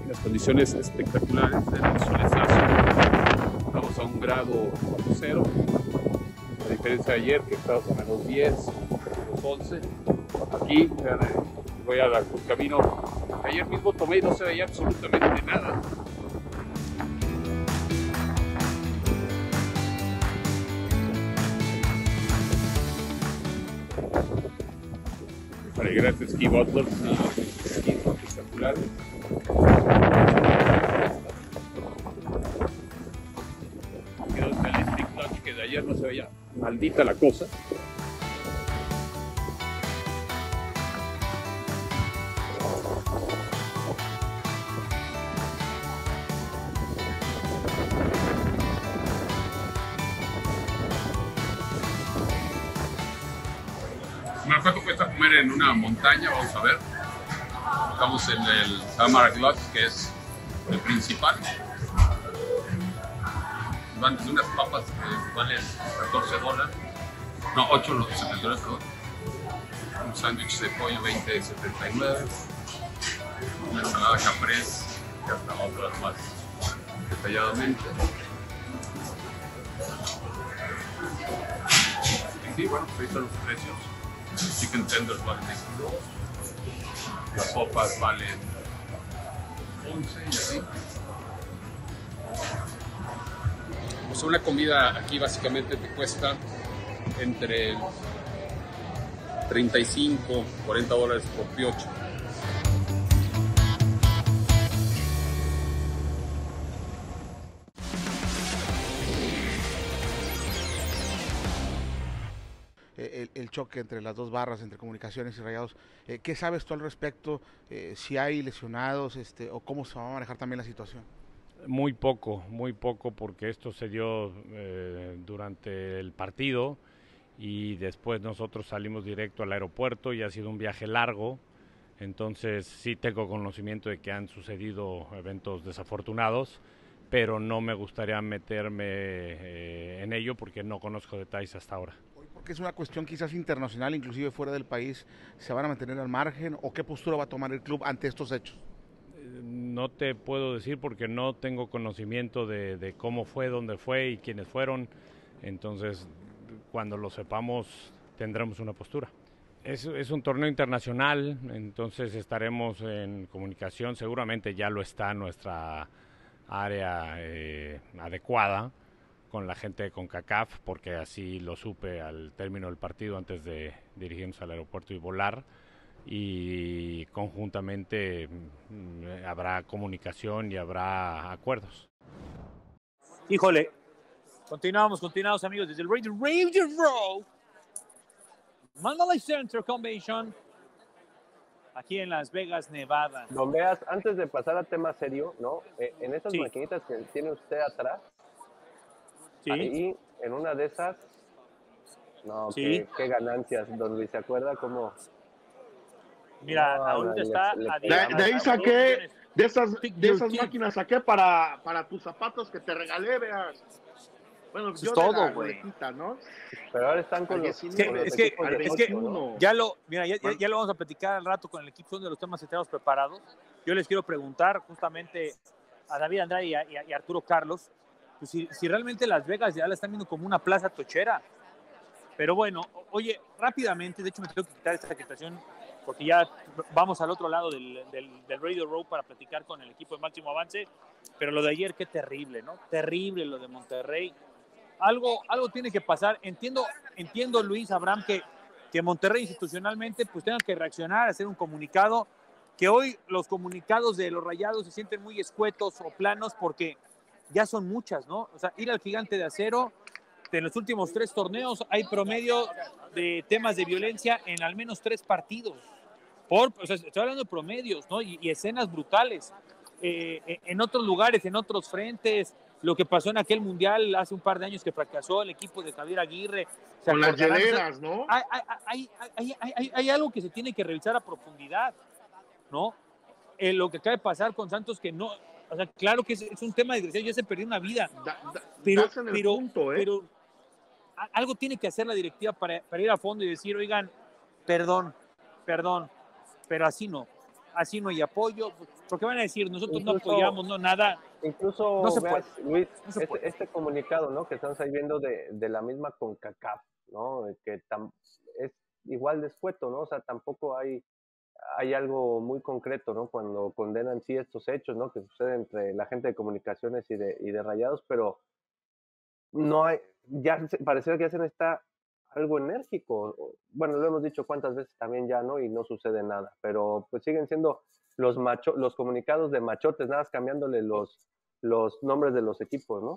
Las condiciones espectaculares del solezazo. Estamos a un grado cero. A diferencia de ayer que estábamos a menos 10, 11. Aquí voy a dar un camino. Ayer mismo tomé y no se veía absolutamente nada. Para gracias Ski Butlers y espectaculares. Quedó el electric clutch que de ayer no se veía maldita la cosa. montaña, vamos a ver. Estamos en el Samara Club, que es el principal. Van unas papas que valen 14 dólares, no, 8 8,79 Un sándwich de pollo 20, 20,79. Una ensalada caprés y hasta otras más detalladamente. Y sí, bueno, ahí están los precios. Chicken tenders vale 22, las sopas valen 11 y así. Pues una comida aquí básicamente te cuesta entre 35, 40 dólares por piocho. Choque entre las dos barras, entre comunicaciones y rayados. Eh, ¿Qué sabes tú al respecto? Eh, si hay lesionados este, o cómo se va a manejar también la situación. Muy poco, muy poco, porque esto se dio eh, durante el partido y después nosotros salimos directo al aeropuerto y ha sido un viaje largo. Entonces sí tengo conocimiento de que han sucedido eventos desafortunados, pero no me gustaría meterme en ello porque no conozco detalles hasta ahora. Porque es una cuestión quizás internacional, inclusive fuera del país, ¿se van a mantener al margen o qué postura va a tomar el club ante estos hechos? no te puedo decir porque no tengo conocimiento de, de, cómo fue, dónde fue y quiénes fueron. Entonces, cuando lo sepamos, tendremos una postura. Es, es, un torneo internacional, entonces estaremos en comunicación. Seguramente ya lo está nuestra área eh, adecuada con la gente de CONCACAF, porque así lo supe al término del partido antes de dirigirnos al aeropuerto y volar y conjuntamente mm, habrá comunicación y habrá acuerdos. Híjole, continuamos, continuamos amigos desde el Radio, Radio Row, Mandalay Center Convention, aquí en Las Vegas, Nevada. Don Veas, antes de pasar a tema serio, ¿no? Eh, en esas sí. maquinitas que tiene usted atrás, sí. ahí en una de esas, no, sí. qué, qué ganancias, don Luis, ¿se acuerda cómo Mira, no, ahorita está. Le, le, de, de, ahí saqué, de esas, de esas máquinas saqué para, para tus zapatos que te regalé, veas. Bueno, Eso yo es todo, güey. ¿no? Pero ahora están con los, es que, con los es que, de es que ya lo, mira, ya, ya, ya, lo vamos a platicar al rato con el equipo, son de los temas que tenemos preparados. Yo les quiero preguntar justamente a David Andrade y a, y a Arturo Carlos, pues si, si realmente Las Vegas ya la están viendo como una plaza tochera. Pero bueno, oye, rápidamente, de hecho me tengo que quitar esta situación porque ya vamos al otro lado del, del, del, Radio Row para platicar con el equipo de máximo avance. Pero lo de ayer, qué terrible, ¿no? Terrible lo de Monterrey. Algo, algo tiene que pasar. Entiendo, entiendo Luis Abraham, que, que Monterrey institucionalmente pues tenga que reaccionar, hacer un comunicado. Que hoy los comunicados de los rayados se sienten muy escuetos o planos porque ya son muchas, ¿no? O sea, ir al gigante de acero, en los últimos tres torneos hay promedio de temas de violencia en al menos tres partidos. Por, o sea, estoy hablando de promedios, ¿no? Y, y escenas brutales. Eh, en otros lugares, en otros frentes, lo que pasó en aquel mundial hace un par de años que fracasó el equipo de Javier Aguirre. Con las hieleras, ¿no? Hay, hay, hay, hay, hay algo que se tiene que revisar a profundidad, ¿no? Eh, lo que acaba de pasar con Santos, que no, o sea, claro que es, es un tema de desgracia, ya se perdió una vida. Da, da, pero, en el pero, punto, ¿eh? pero algo tiene que hacer la directiva para, para, ir a fondo y decir, oigan, perdón, perdón, pero así no, así no hay apoyo, porque van a decir, nosotros incluso, no apoyamos, no nada. Incluso, no se veas, puede. Luis, no se este, puede. este, comunicado, ¿no? Que estamos ahí viendo de, de la misma CONCACAF, ¿no? Que tam, es igual de escueto, ¿no? O sea, tampoco hay, hay algo muy concreto, ¿no? Cuando condenan sí estos hechos, ¿no? Que suceden entre la gente de comunicaciones y de, rayados, pero no hay, ya pareciera que ya se necesita algo enérgico. Bueno, lo hemos dicho cuántas veces también ya, ¿no? Y no sucede nada, pero pues siguen siendo los macho, los comunicados de machotes, nada más cambiándole los, los nombres de los equipos, ¿no?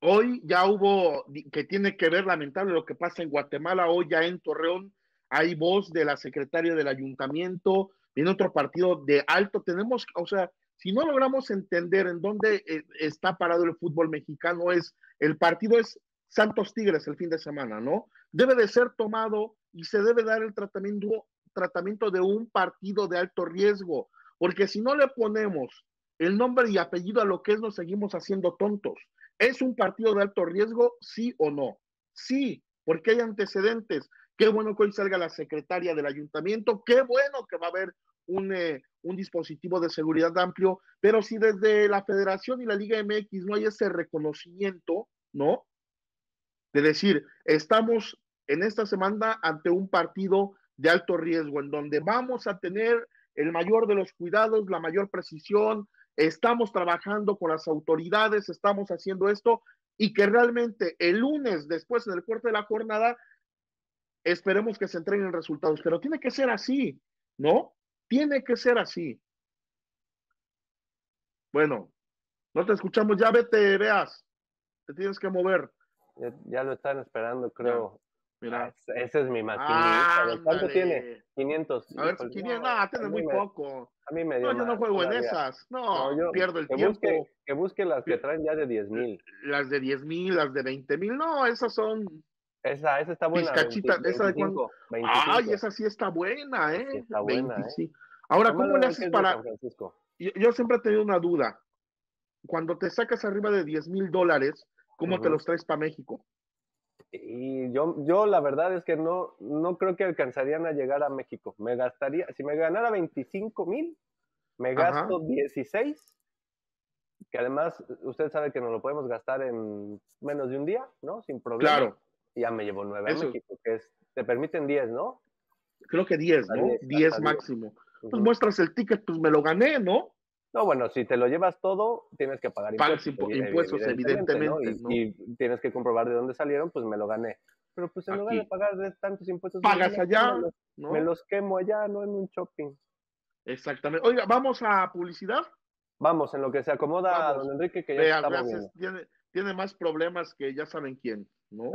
Hoy ya hubo, que tiene que ver lamentable lo que pasa en Guatemala, hoy ya en Torreón hay voz de la secretaria del ayuntamiento, viene otro partido de alto, tenemos, o sea, si no logramos entender en dónde eh, está parado el fútbol mexicano, es, el partido es Santos Tigres el fin de semana, ¿no? Debe de ser tomado y se debe dar el tratamiento, tratamiento de un partido de alto riesgo, porque si no le ponemos el nombre y apellido a lo que es, nos seguimos haciendo tontos. ¿Es un partido de alto riesgo, sí o no? Sí, porque hay antecedentes. Qué bueno que hoy salga la secretaria del ayuntamiento, qué bueno que va a haber un, eh, un, dispositivo de seguridad amplio, pero si desde la federación y la Liga MX no hay ese reconocimiento, ¿no? De decir, estamos en esta semana ante un partido de alto riesgo, en donde vamos a tener el mayor de los cuidados, la mayor precisión, estamos trabajando con las autoridades, estamos haciendo esto y que realmente el lunes, después en el corte de la jornada, esperemos que se entreguen resultados, pero tiene que ser así, ¿no? Tiene que ser así. Bueno, no te escuchamos, ya vete, veas, te tienes que mover. Ya, lo están esperando, creo. Mira. Ah, ese es mi maquinita. ¿Cuánto tiene? 500. A ver, 500, no, tiene muy poco. A mí me dio No, yo no juego en esas. No, yo, pierdo el tiempo. que busque las que traen ya de 10 mil. Las de 10 mil, las de 20 mil. No, esas son. Esa, esa está buena. esa de cuánto. Ay, esa sí está buena, ¿eh? está buena, ¿eh? Ahora, ¿cómo le haces para.? Yo, yo, siempre he tenido una duda. Cuando te sacas arriba de 10 mil dólares, ¿cómo te los traes para México? Y yo, yo la verdad es que no, no creo que alcanzarían a llegar a México. Me gastaría, si me ganara 25 mil, me gasto 16, que además usted sabe que nos lo podemos gastar en menos de un día, ¿no? Sin problema. Claro. Ya me llevo 9 a México, que es, te permiten 10, ¿no? Creo que 10, ¿no? 10, máximo. Pues muestras el ticket, pues me lo gané, ¿no? No, bueno, si te lo llevas todo, tienes que pagar impuestos. evidentemente, Y, tienes que comprobar de dónde salieron, pues me lo gané. Pero pues en lugar de pagar de tantos impuestos, pagas allá, me los, ¿no? me los quemo allá, no en un shopping. Exactamente. Oiga, ¿vamos a publicidad? Vamos, en lo que se acomoda don Enrique, que ya está tiene, tiene, más problemas que ya saben quién, ¿no?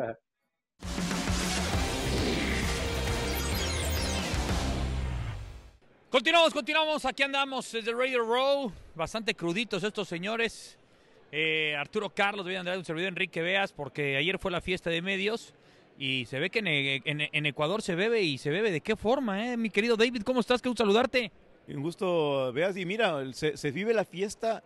Continuamos, continuamos. Aquí andamos desde Radio Row. Bastante cruditos estos señores. Eh, Arturo Carlos, voy a andar un servidor Enrique Veas, porque ayer fue la fiesta de medios y se ve que en, Ecuador se bebe y se bebe de qué forma, ¿eh? Mi querido David, ¿cómo estás? Qué gusto saludarte. Un gusto, Veas, y mira, se, vive la fiesta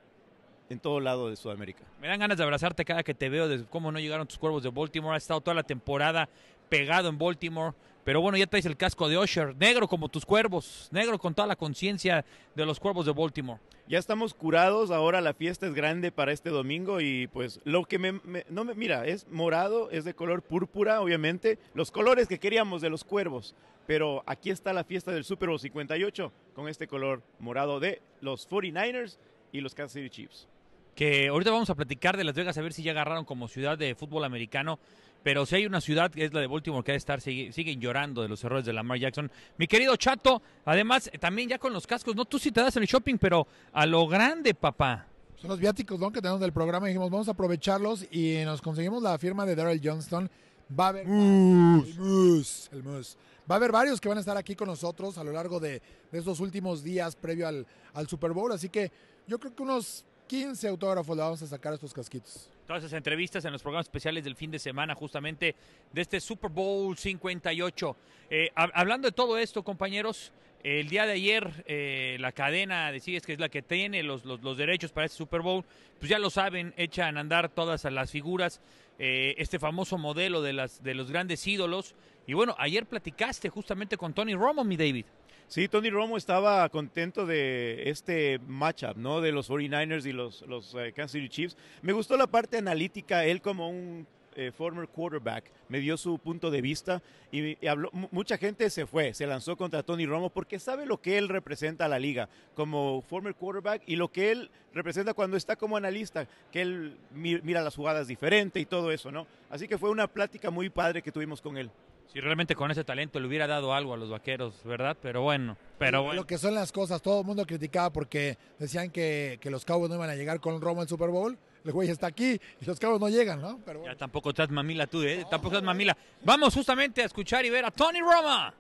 en todo lado de Sudamérica. Me dan ganas de abrazarte cada que te veo, de cómo no llegaron tus cuervos de Baltimore. Ha estado toda la temporada pegado en Baltimore. Pero bueno, ya traes el casco de Usher, negro como tus cuervos, negro con toda la conciencia de los cuervos de Baltimore. Ya estamos curados, ahora la fiesta es grande para este domingo y pues lo que me, no me mira, es morado, es de color púrpura, obviamente, los colores que queríamos de los cuervos. Pero aquí está la fiesta del Super Bowl 58 con este color morado de los 49ers y los Kansas City Chiefs. Que ahorita vamos a platicar de Las Vegas a ver si ya agarraron como ciudad de fútbol americano pero si hay una ciudad que es la de Baltimore que ha de estar, siguen llorando de los errores de Lamar Jackson. Mi querido Chato, además, también ya con los cascos, no tú sí te das en el shopping, pero a lo grande, papá. Son los viáticos ¿no? que tenemos del programa y dijimos, vamos a aprovecharlos y nos conseguimos la firma de Daryl Johnston. Va a haber... el mus, el mus. Va a haber varios que van a estar aquí con nosotros a lo largo de, estos últimos días previo al, al Super Bowl, así que yo creo que unos 15 autógrafos le vamos a sacar estos casquitos. Todas esas entrevistas en los programas especiales del fin de semana, justamente de este Super Bowl 58. Eh, hablando de todo esto, compañeros, el día de ayer eh, la cadena de Sigues, que es la que tiene los, los, derechos para este Super Bowl, pues ya lo saben, echan a andar todas las figuras, eh, este famoso modelo de, las, de los grandes ídolos. Y bueno, ayer platicaste justamente con Tony Romo, mi David. Sí, Tony Romo estaba contento de este matchup, ¿no? De los 49ers y los, los eh, Kansas City Chiefs. Me gustó la parte analítica, él como un eh, former quarterback, me dio su punto de vista y, habló, mucha gente se fue, se lanzó contra Tony Romo porque sabe lo que él representa a la liga como former quarterback y lo que él representa cuando está como analista, que él mira las jugadas diferente y todo eso, ¿no? Así que fue una plática muy padre que tuvimos con él si realmente con ese talento le hubiera dado algo a los vaqueros, ¿verdad? Pero bueno, pero bueno. Lo que son las cosas, todo el mundo criticaba porque decían que, que los Cowboys no iban a llegar con Romo al Super Bowl. El güey está aquí y los Cowboys no llegan, ¿no? Pero Ya tampoco estás mamila tú, ¿eh? tampoco estás mamila. Vamos justamente a escuchar y ver a Tony Roma.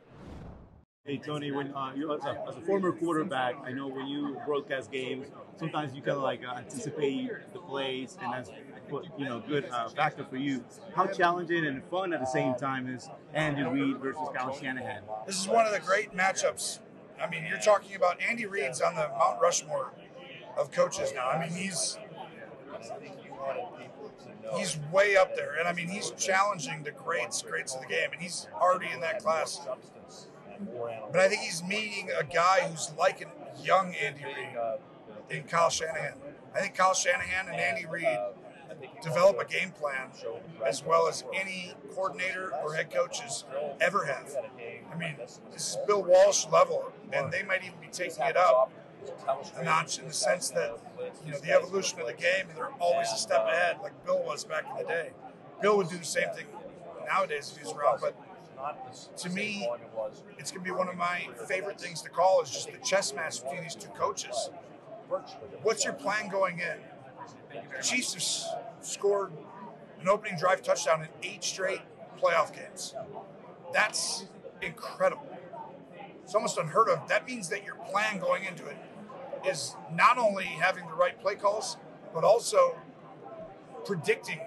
Hey Tony, when uh, you as a, as a, former quarterback, I know when you broadcast games, sometimes you kind of like uh, anticipate the plays, and that's you know good uh, factor for you. How challenging and fun at the same time is Andy Reid versus Kyle Shanahan? This is one of the great matchups. I mean, you're talking about Andy Reid's on the Mount Rushmore of coaches now. I mean, he's he's way up there, and I mean, he's challenging the greats, greats of the game, and he's already in that class. But I think he's meeting a guy who's like a young Andy Reid in Kyle Shanahan. I think Kyle Shanahan and Andy Reid develop a game plan as well as any coordinator or head coaches ever have. I mean, this is Bill Walsh level, and they might even be taking it up a notch in the sense that you know the evolution of the game, they're always a step ahead, like Bill was back in the day. Bill would do the same thing nowadays if he was around, but to me, it's going to be one of my favorite things to call is just the chess match between these two coaches. What's your plan going in? The Chiefs scored an opening drive touchdown in eight straight playoff games. That's incredible. It's almost unheard of. That means that your plan going into it is not only having the right play calls, but also predicting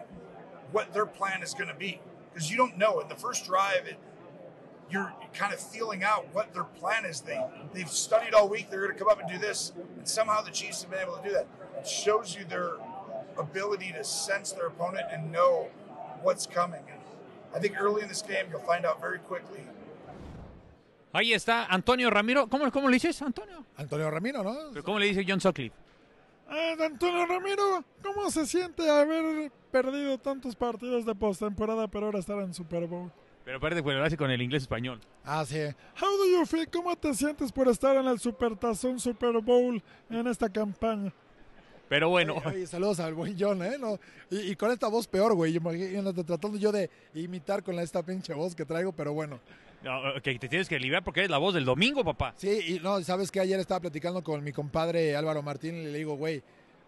what their plan is going to be. Because you don't know. In the first drive, it, you're kind of feeling out what their plan is. They they've studied all week. They're going to come up and do this, and somehow the Chiefs have been able to do that. It shows you their ability to sense their opponent and know what's coming. And I think early in this game, you'll find out very quickly. Ahí está Antonio Ramiro. ¿Cómo, cómo le dices, Antonio? Antonio Ramiro, ¿no? ¿Pero ¿Cómo le dice John Sutcliffe? Eh, Antonio Ramiro, ¿cómo se siente haber perdido tantos partidos de postemporada, pero ahora estar en Super Bowl? Pero aparte, pues lo hace con el inglés español. Ah, sí. How do you feel? ¿Cómo te sientes por estar en el Supertazón Super Bowl en esta campaña? Pero bueno. Oye, oye, saludos al buen John, ¿eh? No, y, y, con esta voz peor, güey. Imagínate, tratando yo de imitar con esta pinche voz que traigo, pero bueno. No, que te tienes que liberar porque eres la voz del domingo, papá. Sí, y no, sabes que ayer estaba platicando con mi compadre Álvaro Martín y le digo, güey,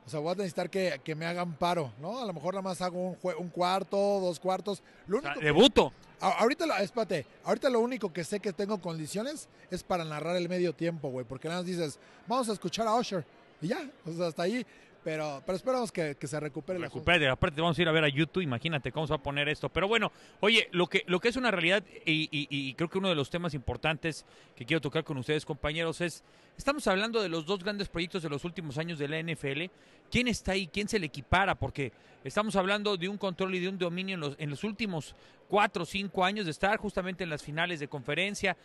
o sea, voy a necesitar que, que, me hagan paro, ¿no? A lo mejor nada más hago un, un cuarto, dos cuartos. Lo único o sea, debuto. Ahorita, lo, espérate, ahorita lo único que sé que tengo condiciones es para narrar el medio tiempo, güey, porque nada más dices, vamos a escuchar a Usher y ya, o sea, hasta ahí. Pero, pero esperamos que, que se recupere. Recupere, aparte vamos a ir a ver a YouTube, imagínate cómo se va a poner esto. Pero bueno, oye, lo que, lo que es una realidad y, y, y, creo que uno de los temas importantes que quiero tocar con ustedes, compañeros, es, estamos hablando de los dos grandes proyectos de los últimos años de la NFL. ¿Quién está ahí? ¿Quién se le equipara? Porque estamos hablando de un control y de un dominio en los, en los últimos cuatro o cinco años de estar justamente en las finales de conferencia.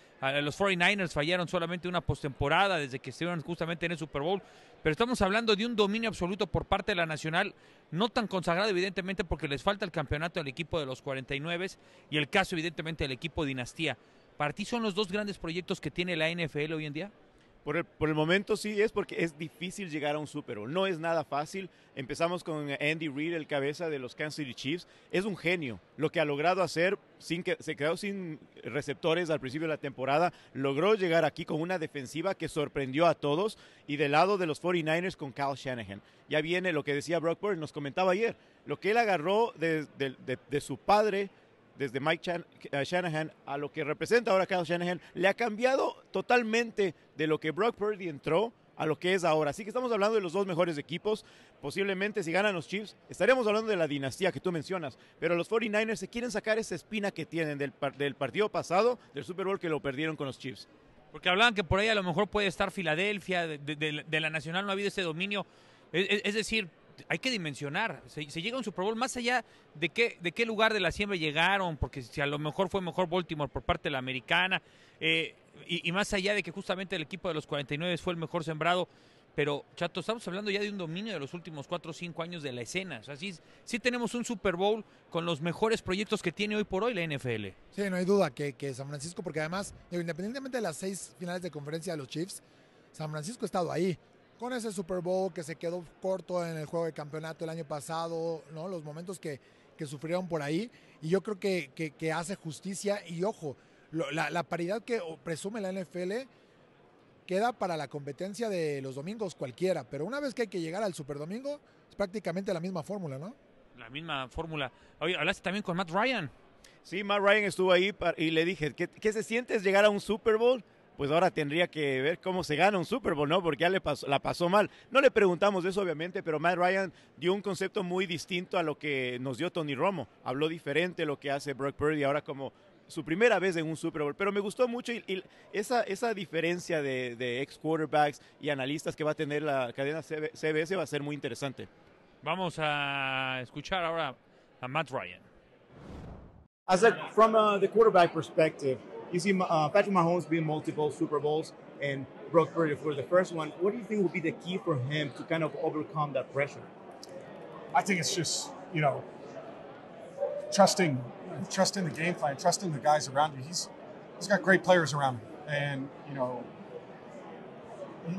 Los 49ers fallaron solamente una postemporada desde que estuvieron justamente en el Super Bowl. Pero estamos hablando de un dominio absoluto por parte de la Nacional, no tan consagrado evidentemente porque les falta el campeonato al equipo de los 49 y el caso evidentemente del equipo Dinastía. ¿Para ti son los dos grandes proyectos que tiene la NFL hoy en día? Por el, por el, momento sí es porque es difícil llegar a un Super. No es nada fácil. Empezamos con Andy Reid, el cabeza de los Kansas City Chiefs. Es un genio. Lo que ha logrado hacer, sin que se quedó sin receptores al principio de la temporada, logró llegar aquí con una defensiva que sorprendió a todos. Y del lado de los 49ers con Kyle Shanahan. Ya viene lo que decía Brock Purdy, nos comentaba ayer. Lo que él agarró de su padre desde Mike uh, Shanahan a lo que representa ahora Kyle Shanahan, le ha cambiado totalmente de lo que Brock Purdy entró a lo que es ahora. Así que estamos hablando de los dos mejores equipos. Posiblemente si ganan los Chiefs, estaríamos hablando de la dinastía que tú mencionas. Pero los 49ers se quieren sacar esa espina que tienen del, del partido pasado, del Super Bowl que lo perdieron con los Chiefs. Porque hablaban que por ahí a lo mejor puede estar Filadelfia, de, la Nacional no ha habido ese dominio. Es decir, hay que dimensionar. Se, se, llega a un Super Bowl más allá de qué, lugar de la siembra llegaron, porque si a lo mejor fue mejor Baltimore por parte de la americana, eh, y, más allá de que justamente el equipo de los 49 fue el mejor sembrado. Pero, Chato, estamos hablando ya de un dominio de los últimos 4 o 5 años de la escena. O sea, sí, sí, tenemos un Super Bowl con los mejores proyectos que tiene hoy por hoy la NFL. Sí, no hay duda que, que San Francisco, porque además, independientemente de las seis finales de conferencia de los Chiefs, San Francisco ha estado ahí con ese Super Bowl que se quedó corto en el juego de campeonato el año pasado, ¿no? Los momentos que, que sufrieron por ahí. Y yo creo que, que, que hace justicia. Y ojo, lo, la, la, paridad que presume la NFL queda para la competencia de los domingos cualquiera. Pero una vez que hay que llegar al Super Domingo, es prácticamente la misma fórmula, ¿no? La misma fórmula. Oye, hablaste también con Matt Ryan. Sí, Matt Ryan estuvo ahí y le dije, ¿qué, qué se siente es llegar a un Super Bowl? Pues ahora tendría que ver cómo se gana un Super Bowl, ¿no? Porque ya le pasó, la pasó mal. No le preguntamos eso, obviamente, pero Matt Ryan dio un concepto muy distinto a lo que nos dio Tony Romo. Habló diferente lo que hace Brock Purdy ahora como su primera vez en un Super Bowl. Pero me gustó mucho y, y esa, esa diferencia de, de ex quarterbacks y analistas que va a tener la cadena CBS va a ser muy interesante. Vamos a escuchar ahora a Matt Ryan. As a, from uh, the quarterback perspective, you see uh, Patrick Mahomes being multiple Super Bowls and Brock Purdy for the first one. What do you think will be the key for him to kind of overcome that pressure? I think it's just you know, trusting, trusting the game plan, trusting the guys around you. He's he's got great players around him, and you know,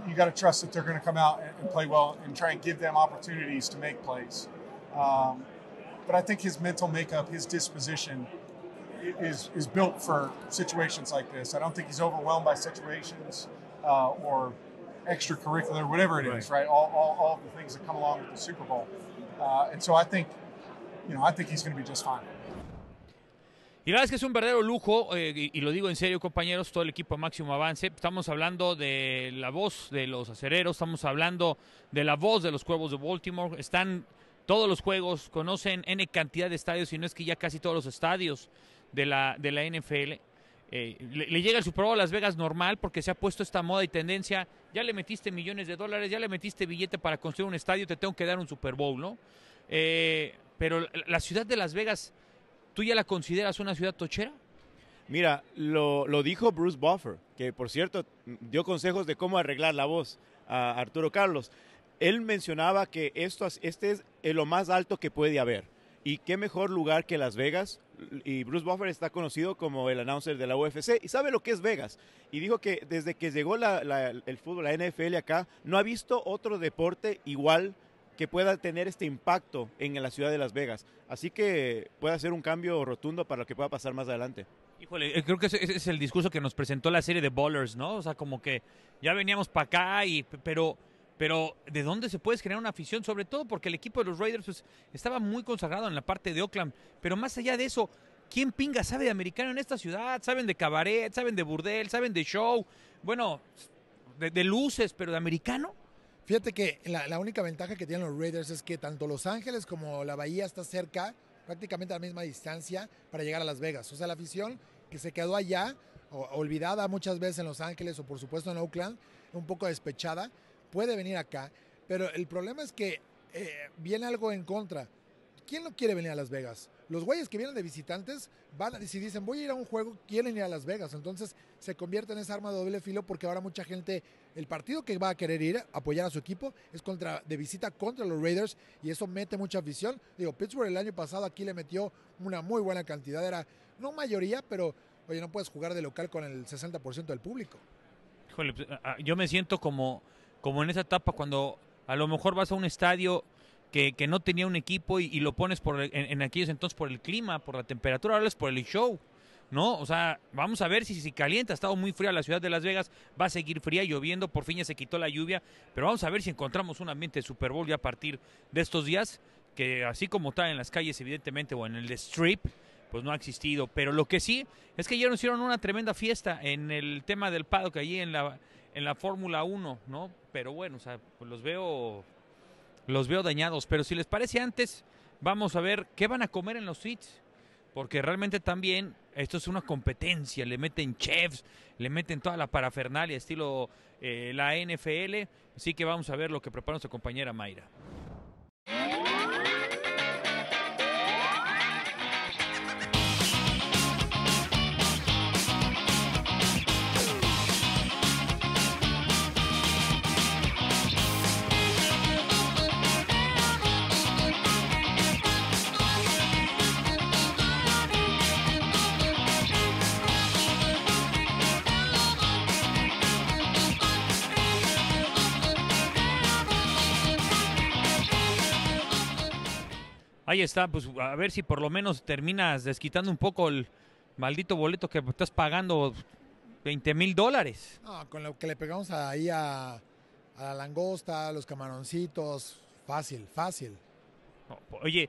you, got to trust that they're going to come out and, and, play well and try and give them opportunities to make plays. Um, but I think his mental makeup, his disposition, is is built for situations like this. I don't think he's overwhelmed by situations uh, or extracurricular, whatever it is, right? All, all, all the things that come along with the Super Bowl. Uh, and so I think, you know, I think he's going to be just fine. Y la verdad es que es un verdadero lujo, eh, y, y, lo digo en serio, compañeros, todo el equipo máximo avance. Estamos hablando de la voz de los acereros, estamos hablando de la voz de los cuervos de Baltimore. Están todos los juegos, conocen N cantidad de estadios, y no es que ya casi todos los estadios de la, de la NFL. Eh, le, llega el Super Bowl a Las Vegas normal porque se ha puesto esta moda y tendencia. Ya le metiste millones de dólares, ya le metiste billete para construir un estadio, te tengo que dar un Super Bowl, ¿no? Eh, pero la ciudad de Las Vegas, ¿tú ya la consideras una ciudad tochera? Mira, lo, lo dijo Bruce Buffer, que por cierto dio consejos de cómo arreglar la voz a Arturo Carlos. Él mencionaba que esto, este es lo más alto que puede haber. Y qué mejor lugar que Las Vegas, y Bruce Buffer está conocido como el announcer de la UFC y sabe lo que es Vegas. Y dijo que desde que llegó el fútbol, la NFL acá, no ha visto otro deporte igual que pueda tener este impacto en la ciudad de Las Vegas. Así que puede ser un cambio rotundo para lo que pueda pasar más adelante. Híjole, eh, creo que ese, es el discurso que nos presentó la serie de Ballers, ¿no? O sea, como que ya veníamos para acá, y, pero pero ¿de dónde se puede crear una afición? Sobre todo porque el equipo de los Raiders pues, estaba muy consagrado en la parte de Oakland. Pero más allá de eso, ¿quién pinga sabe de americano en esta ciudad? Saben de cabaret, saben de burdel, saben de show. Bueno, de, luces, pero de americano. Fíjate que la, única ventaja que tienen los Raiders es que tanto Los Ángeles como la Bahía está cerca, prácticamente a la misma distancia, para llegar a Las Vegas. O sea, la afición que se quedó allá, olvidada muchas veces en Los Ángeles o por supuesto en Oakland, un poco despechada, puede venir acá, pero el problema es que eh, viene algo en contra. ¿Quién no quiere venir a Las Vegas? Los güeyes que vienen de visitantes van a, si dicen voy a ir a un juego, quieren ir a Las Vegas. Entonces se convierte en esa arma de doble filo porque ahora mucha gente, el partido que va a querer ir apoyar a su equipo es contra de visita contra los Raiders y eso mete mucha afición. Digo, Pittsburgh el año pasado aquí le metió una muy buena cantidad, era no mayoría, pero oye, no puedes jugar de local con el 60% del público. Híjole, pues, yo me siento como como en esa etapa cuando a lo mejor vas a un estadio que, que no tenía un equipo y, lo pones por en, aquellos entonces por el clima, por la temperatura, ahora es por el show. ¿no? O sea, vamos a ver si, si calienta. Ha estado muy fría la ciudad de Las Vegas, va a seguir fría, lloviendo, por fin ya se quitó la lluvia, pero vamos a ver si encontramos un ambiente de Super Bowl ya a partir de estos días, que así como está en las calles, evidentemente, o en el Strip, pues no ha existido. Pero lo que sí es que ayer nos hicieron una tremenda fiesta en el tema del paddock, allí en la, en la Fórmula 1, ¿no? Pero bueno, pues los veo los veo dañados, pero si les parece antes, vamos a ver qué van a comer en los suites, porque realmente también esto es una competencia, le meten chefs, le meten toda la parafernalia estilo eh, la NFL, así que vamos a ver lo que prepara nuestra compañera Mayra. Ahí está, pues a ver si por lo menos terminas desquitando un poco el maldito boleto que estás pagando 20 mil dólares. con lo que le pegamos ahí a, a la langosta, a los camaroncitos, fácil, fácil. Oye,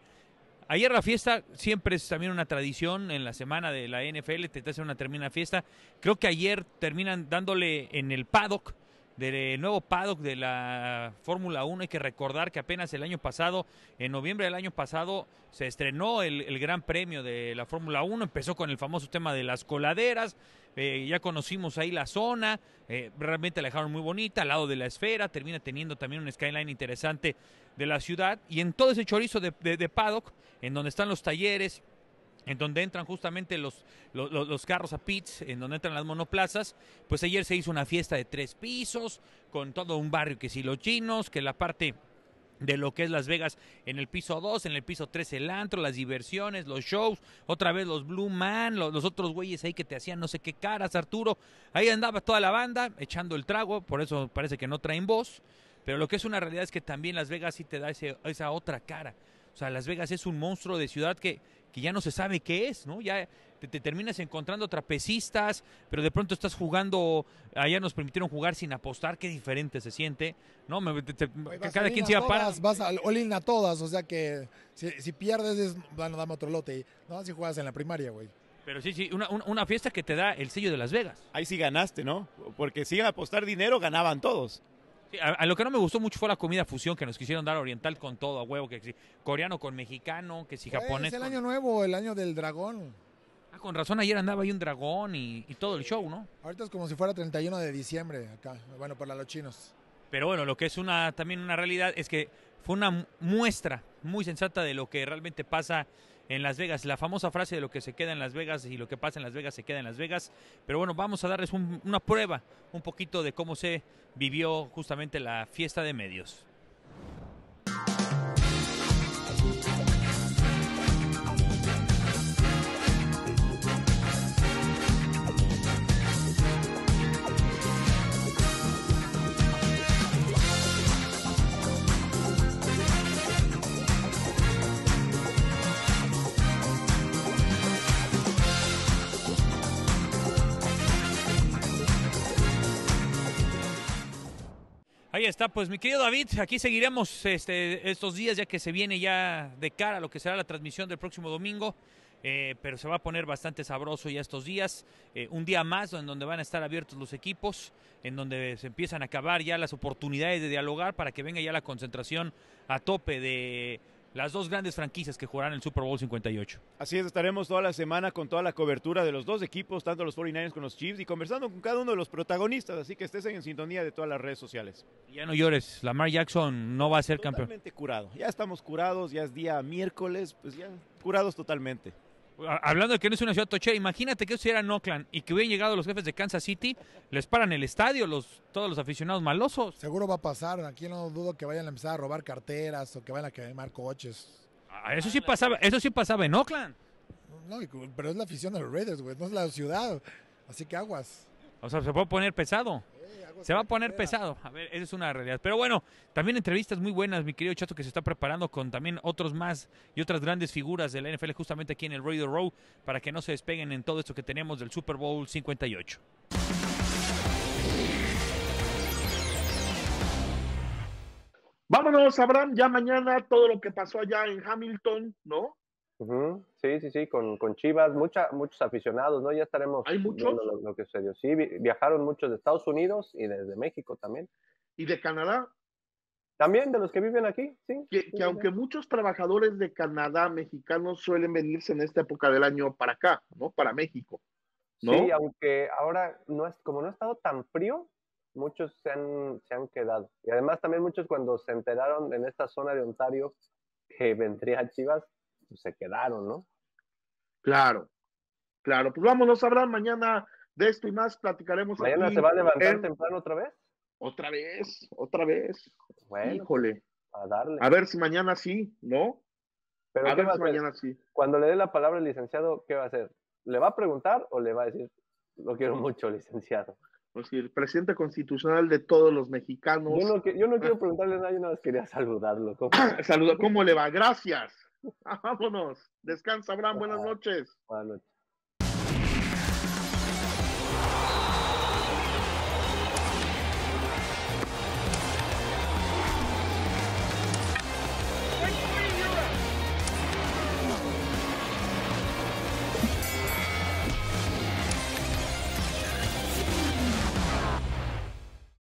ayer la fiesta siempre es también una tradición en la semana de la NFL, te hace una termina fiesta. Creo que ayer terminan dándole en el paddock del nuevo paddock de la Fórmula 1. Hay que recordar que apenas el año pasado, en noviembre del año pasado, se estrenó el, Gran Premio de la Fórmula 1. Empezó con el famoso tema de las coladeras. Eh, ya conocimos ahí la zona. Eh, realmente la dejaron muy bonita, al lado de la esfera. Termina teniendo también un skyline interesante de la ciudad. Y en todo ese chorizo de paddock, en donde están los talleres, en donde entran justamente los, los, carros a pits, en donde entran las monoplazas, pues ayer se hizo una fiesta de tres pisos, con todo un barrio que si los chinos, que la parte de lo que es Las Vegas en el piso 2, en el piso 3 el antro, las diversiones, los shows, otra vez los Blue Man, los, otros güeyes ahí que te hacían no sé qué caras, Arturo. Ahí andaba toda la banda echando el trago, por eso parece que no traen voz. Pero lo que es una realidad es que también Las Vegas sí te da esa otra cara. O sea, Las Vegas es un monstruo de ciudad que, que ya no se sabe qué es, ¿no? Ya te, te, terminas encontrando trapecistas, pero de pronto estás jugando, allá nos permitieron jugar sin apostar, qué diferente se siente, ¿no? Me, te, cada quien se iba para. Vas al all a todas, o sea que si, si pierdes es, bueno, dame otro lote, ¿no? Si juegas en la primaria, güey. Pero sí, sí, una, una, fiesta que te da el sello de Las Vegas. Ahí sí ganaste, ¿no? Porque si iban a apostar dinero, ganaban todos. Sí, a, a, lo que no me gustó mucho fue la comida fusión que nos quisieron dar oriental con todo, a huevo, que si coreano con mexicano, que si japonés. Es el con... año nuevo, el año del dragón. Ah, con razón, ayer andaba ahí un dragón y, y, todo el show, ¿no? Ahorita es como si fuera 31 de diciembre acá, bueno, para los chinos. Pero bueno, lo que es una también una realidad es que fue una muestra muy sensata de lo que realmente pasa en Las Vegas. La famosa frase de lo que se queda en Las Vegas y lo que pasa en Las Vegas se queda en Las Vegas. Pero bueno, vamos a darles un, una prueba, un poquito de cómo se vivió justamente la fiesta de medios. Ahí está, pues mi querido David, aquí seguiremos este, estos días ya que se viene ya de cara a lo que será la transmisión del próximo domingo, eh, pero se va a poner bastante sabroso ya estos días, eh, un día más en donde van a estar abiertos los equipos, en donde se empiezan a acabar ya las oportunidades de dialogar para que venga ya la concentración a tope de las dos grandes franquicias que jugarán el Super Bowl 58. Así es, estaremos toda la semana con toda la cobertura de los dos equipos, tanto los 49ers con los Chiefs, y conversando con cada uno de los protagonistas, así que estés en sintonía de todas las redes sociales. Ya no llores, Lamar Jackson no va a ser totalmente campeón. Totalmente curado, ya estamos curados, ya es día miércoles, pues ya curados totalmente. Hablando de que no es una ciudad tochera, imagínate que eso era en Oakland y que hubieran llegado los jefes de Kansas City, les paran el estadio los todos los aficionados malosos. Seguro va a pasar, aquí no dudo que vayan a empezar a robar carteras o que vayan a quemar coches. Ah, eso sí pasaba, eso sí pasaba en Oakland. No, pero es la afición de los Raiders, güey, no es la ciudad. Así que aguas. O sea, se puede poner pesado. Se va a poner pesado. A ver, esa es una realidad. Pero bueno, también entrevistas muy buenas, mi querido Chato, que se está preparando con también otros más y otras grandes figuras de la NFL justamente aquí en el Radio Row para que no se despeguen en todo esto que tenemos del Super Bowl 58. Vámonos, Abraham, ya mañana todo lo que pasó allá en Hamilton, ¿no? Uh -huh. Sí, sí, sí, con, con Chivas, mucha, muchos aficionados, ¿no? Ya estaremos ¿Hay muchos? viendo lo, lo, que sucedió. Sí, viajaron muchos de Estados Unidos y desde México también. ¿Y de Canadá? También de los que viven aquí, sí. Que, sí, que sí, aunque muchos trabajadores de Canadá mexicanos suelen venirse en esta época del año para acá, ¿no? Para México. ¿no? Sí, aunque ahora no es, como no ha estado tan frío, muchos se han, se han quedado. Y además también muchos cuando se enteraron en esta zona de Ontario que vendría Chivas, pues se quedaron, ¿no? Claro, claro. Pues vámonos, Abraham, mañana de esto y más platicaremos. ¿Mañana aquí se va a levantar en- temprano otra vez? Otra vez, otra vez. Bueno, Híjole. A darle. A ver si mañana sí, ¿no? Pero a ¿qué ver va a si mañana sí. Cuando le dé la palabra al licenciado, ¿qué va a hacer? ¿Le va a preguntar o le va a decir, lo quiero mucho, licenciado? Pues sí, el presidente constitucional de todos los mexicanos. Yo no, qui- yo no quiero preguntarle nada, yo nada más quería saludarlo. ¿Cómo? ¿cómo le va? Gracias. Vámonos. Descansa, Abraham. Buenas noches. Buenas noches.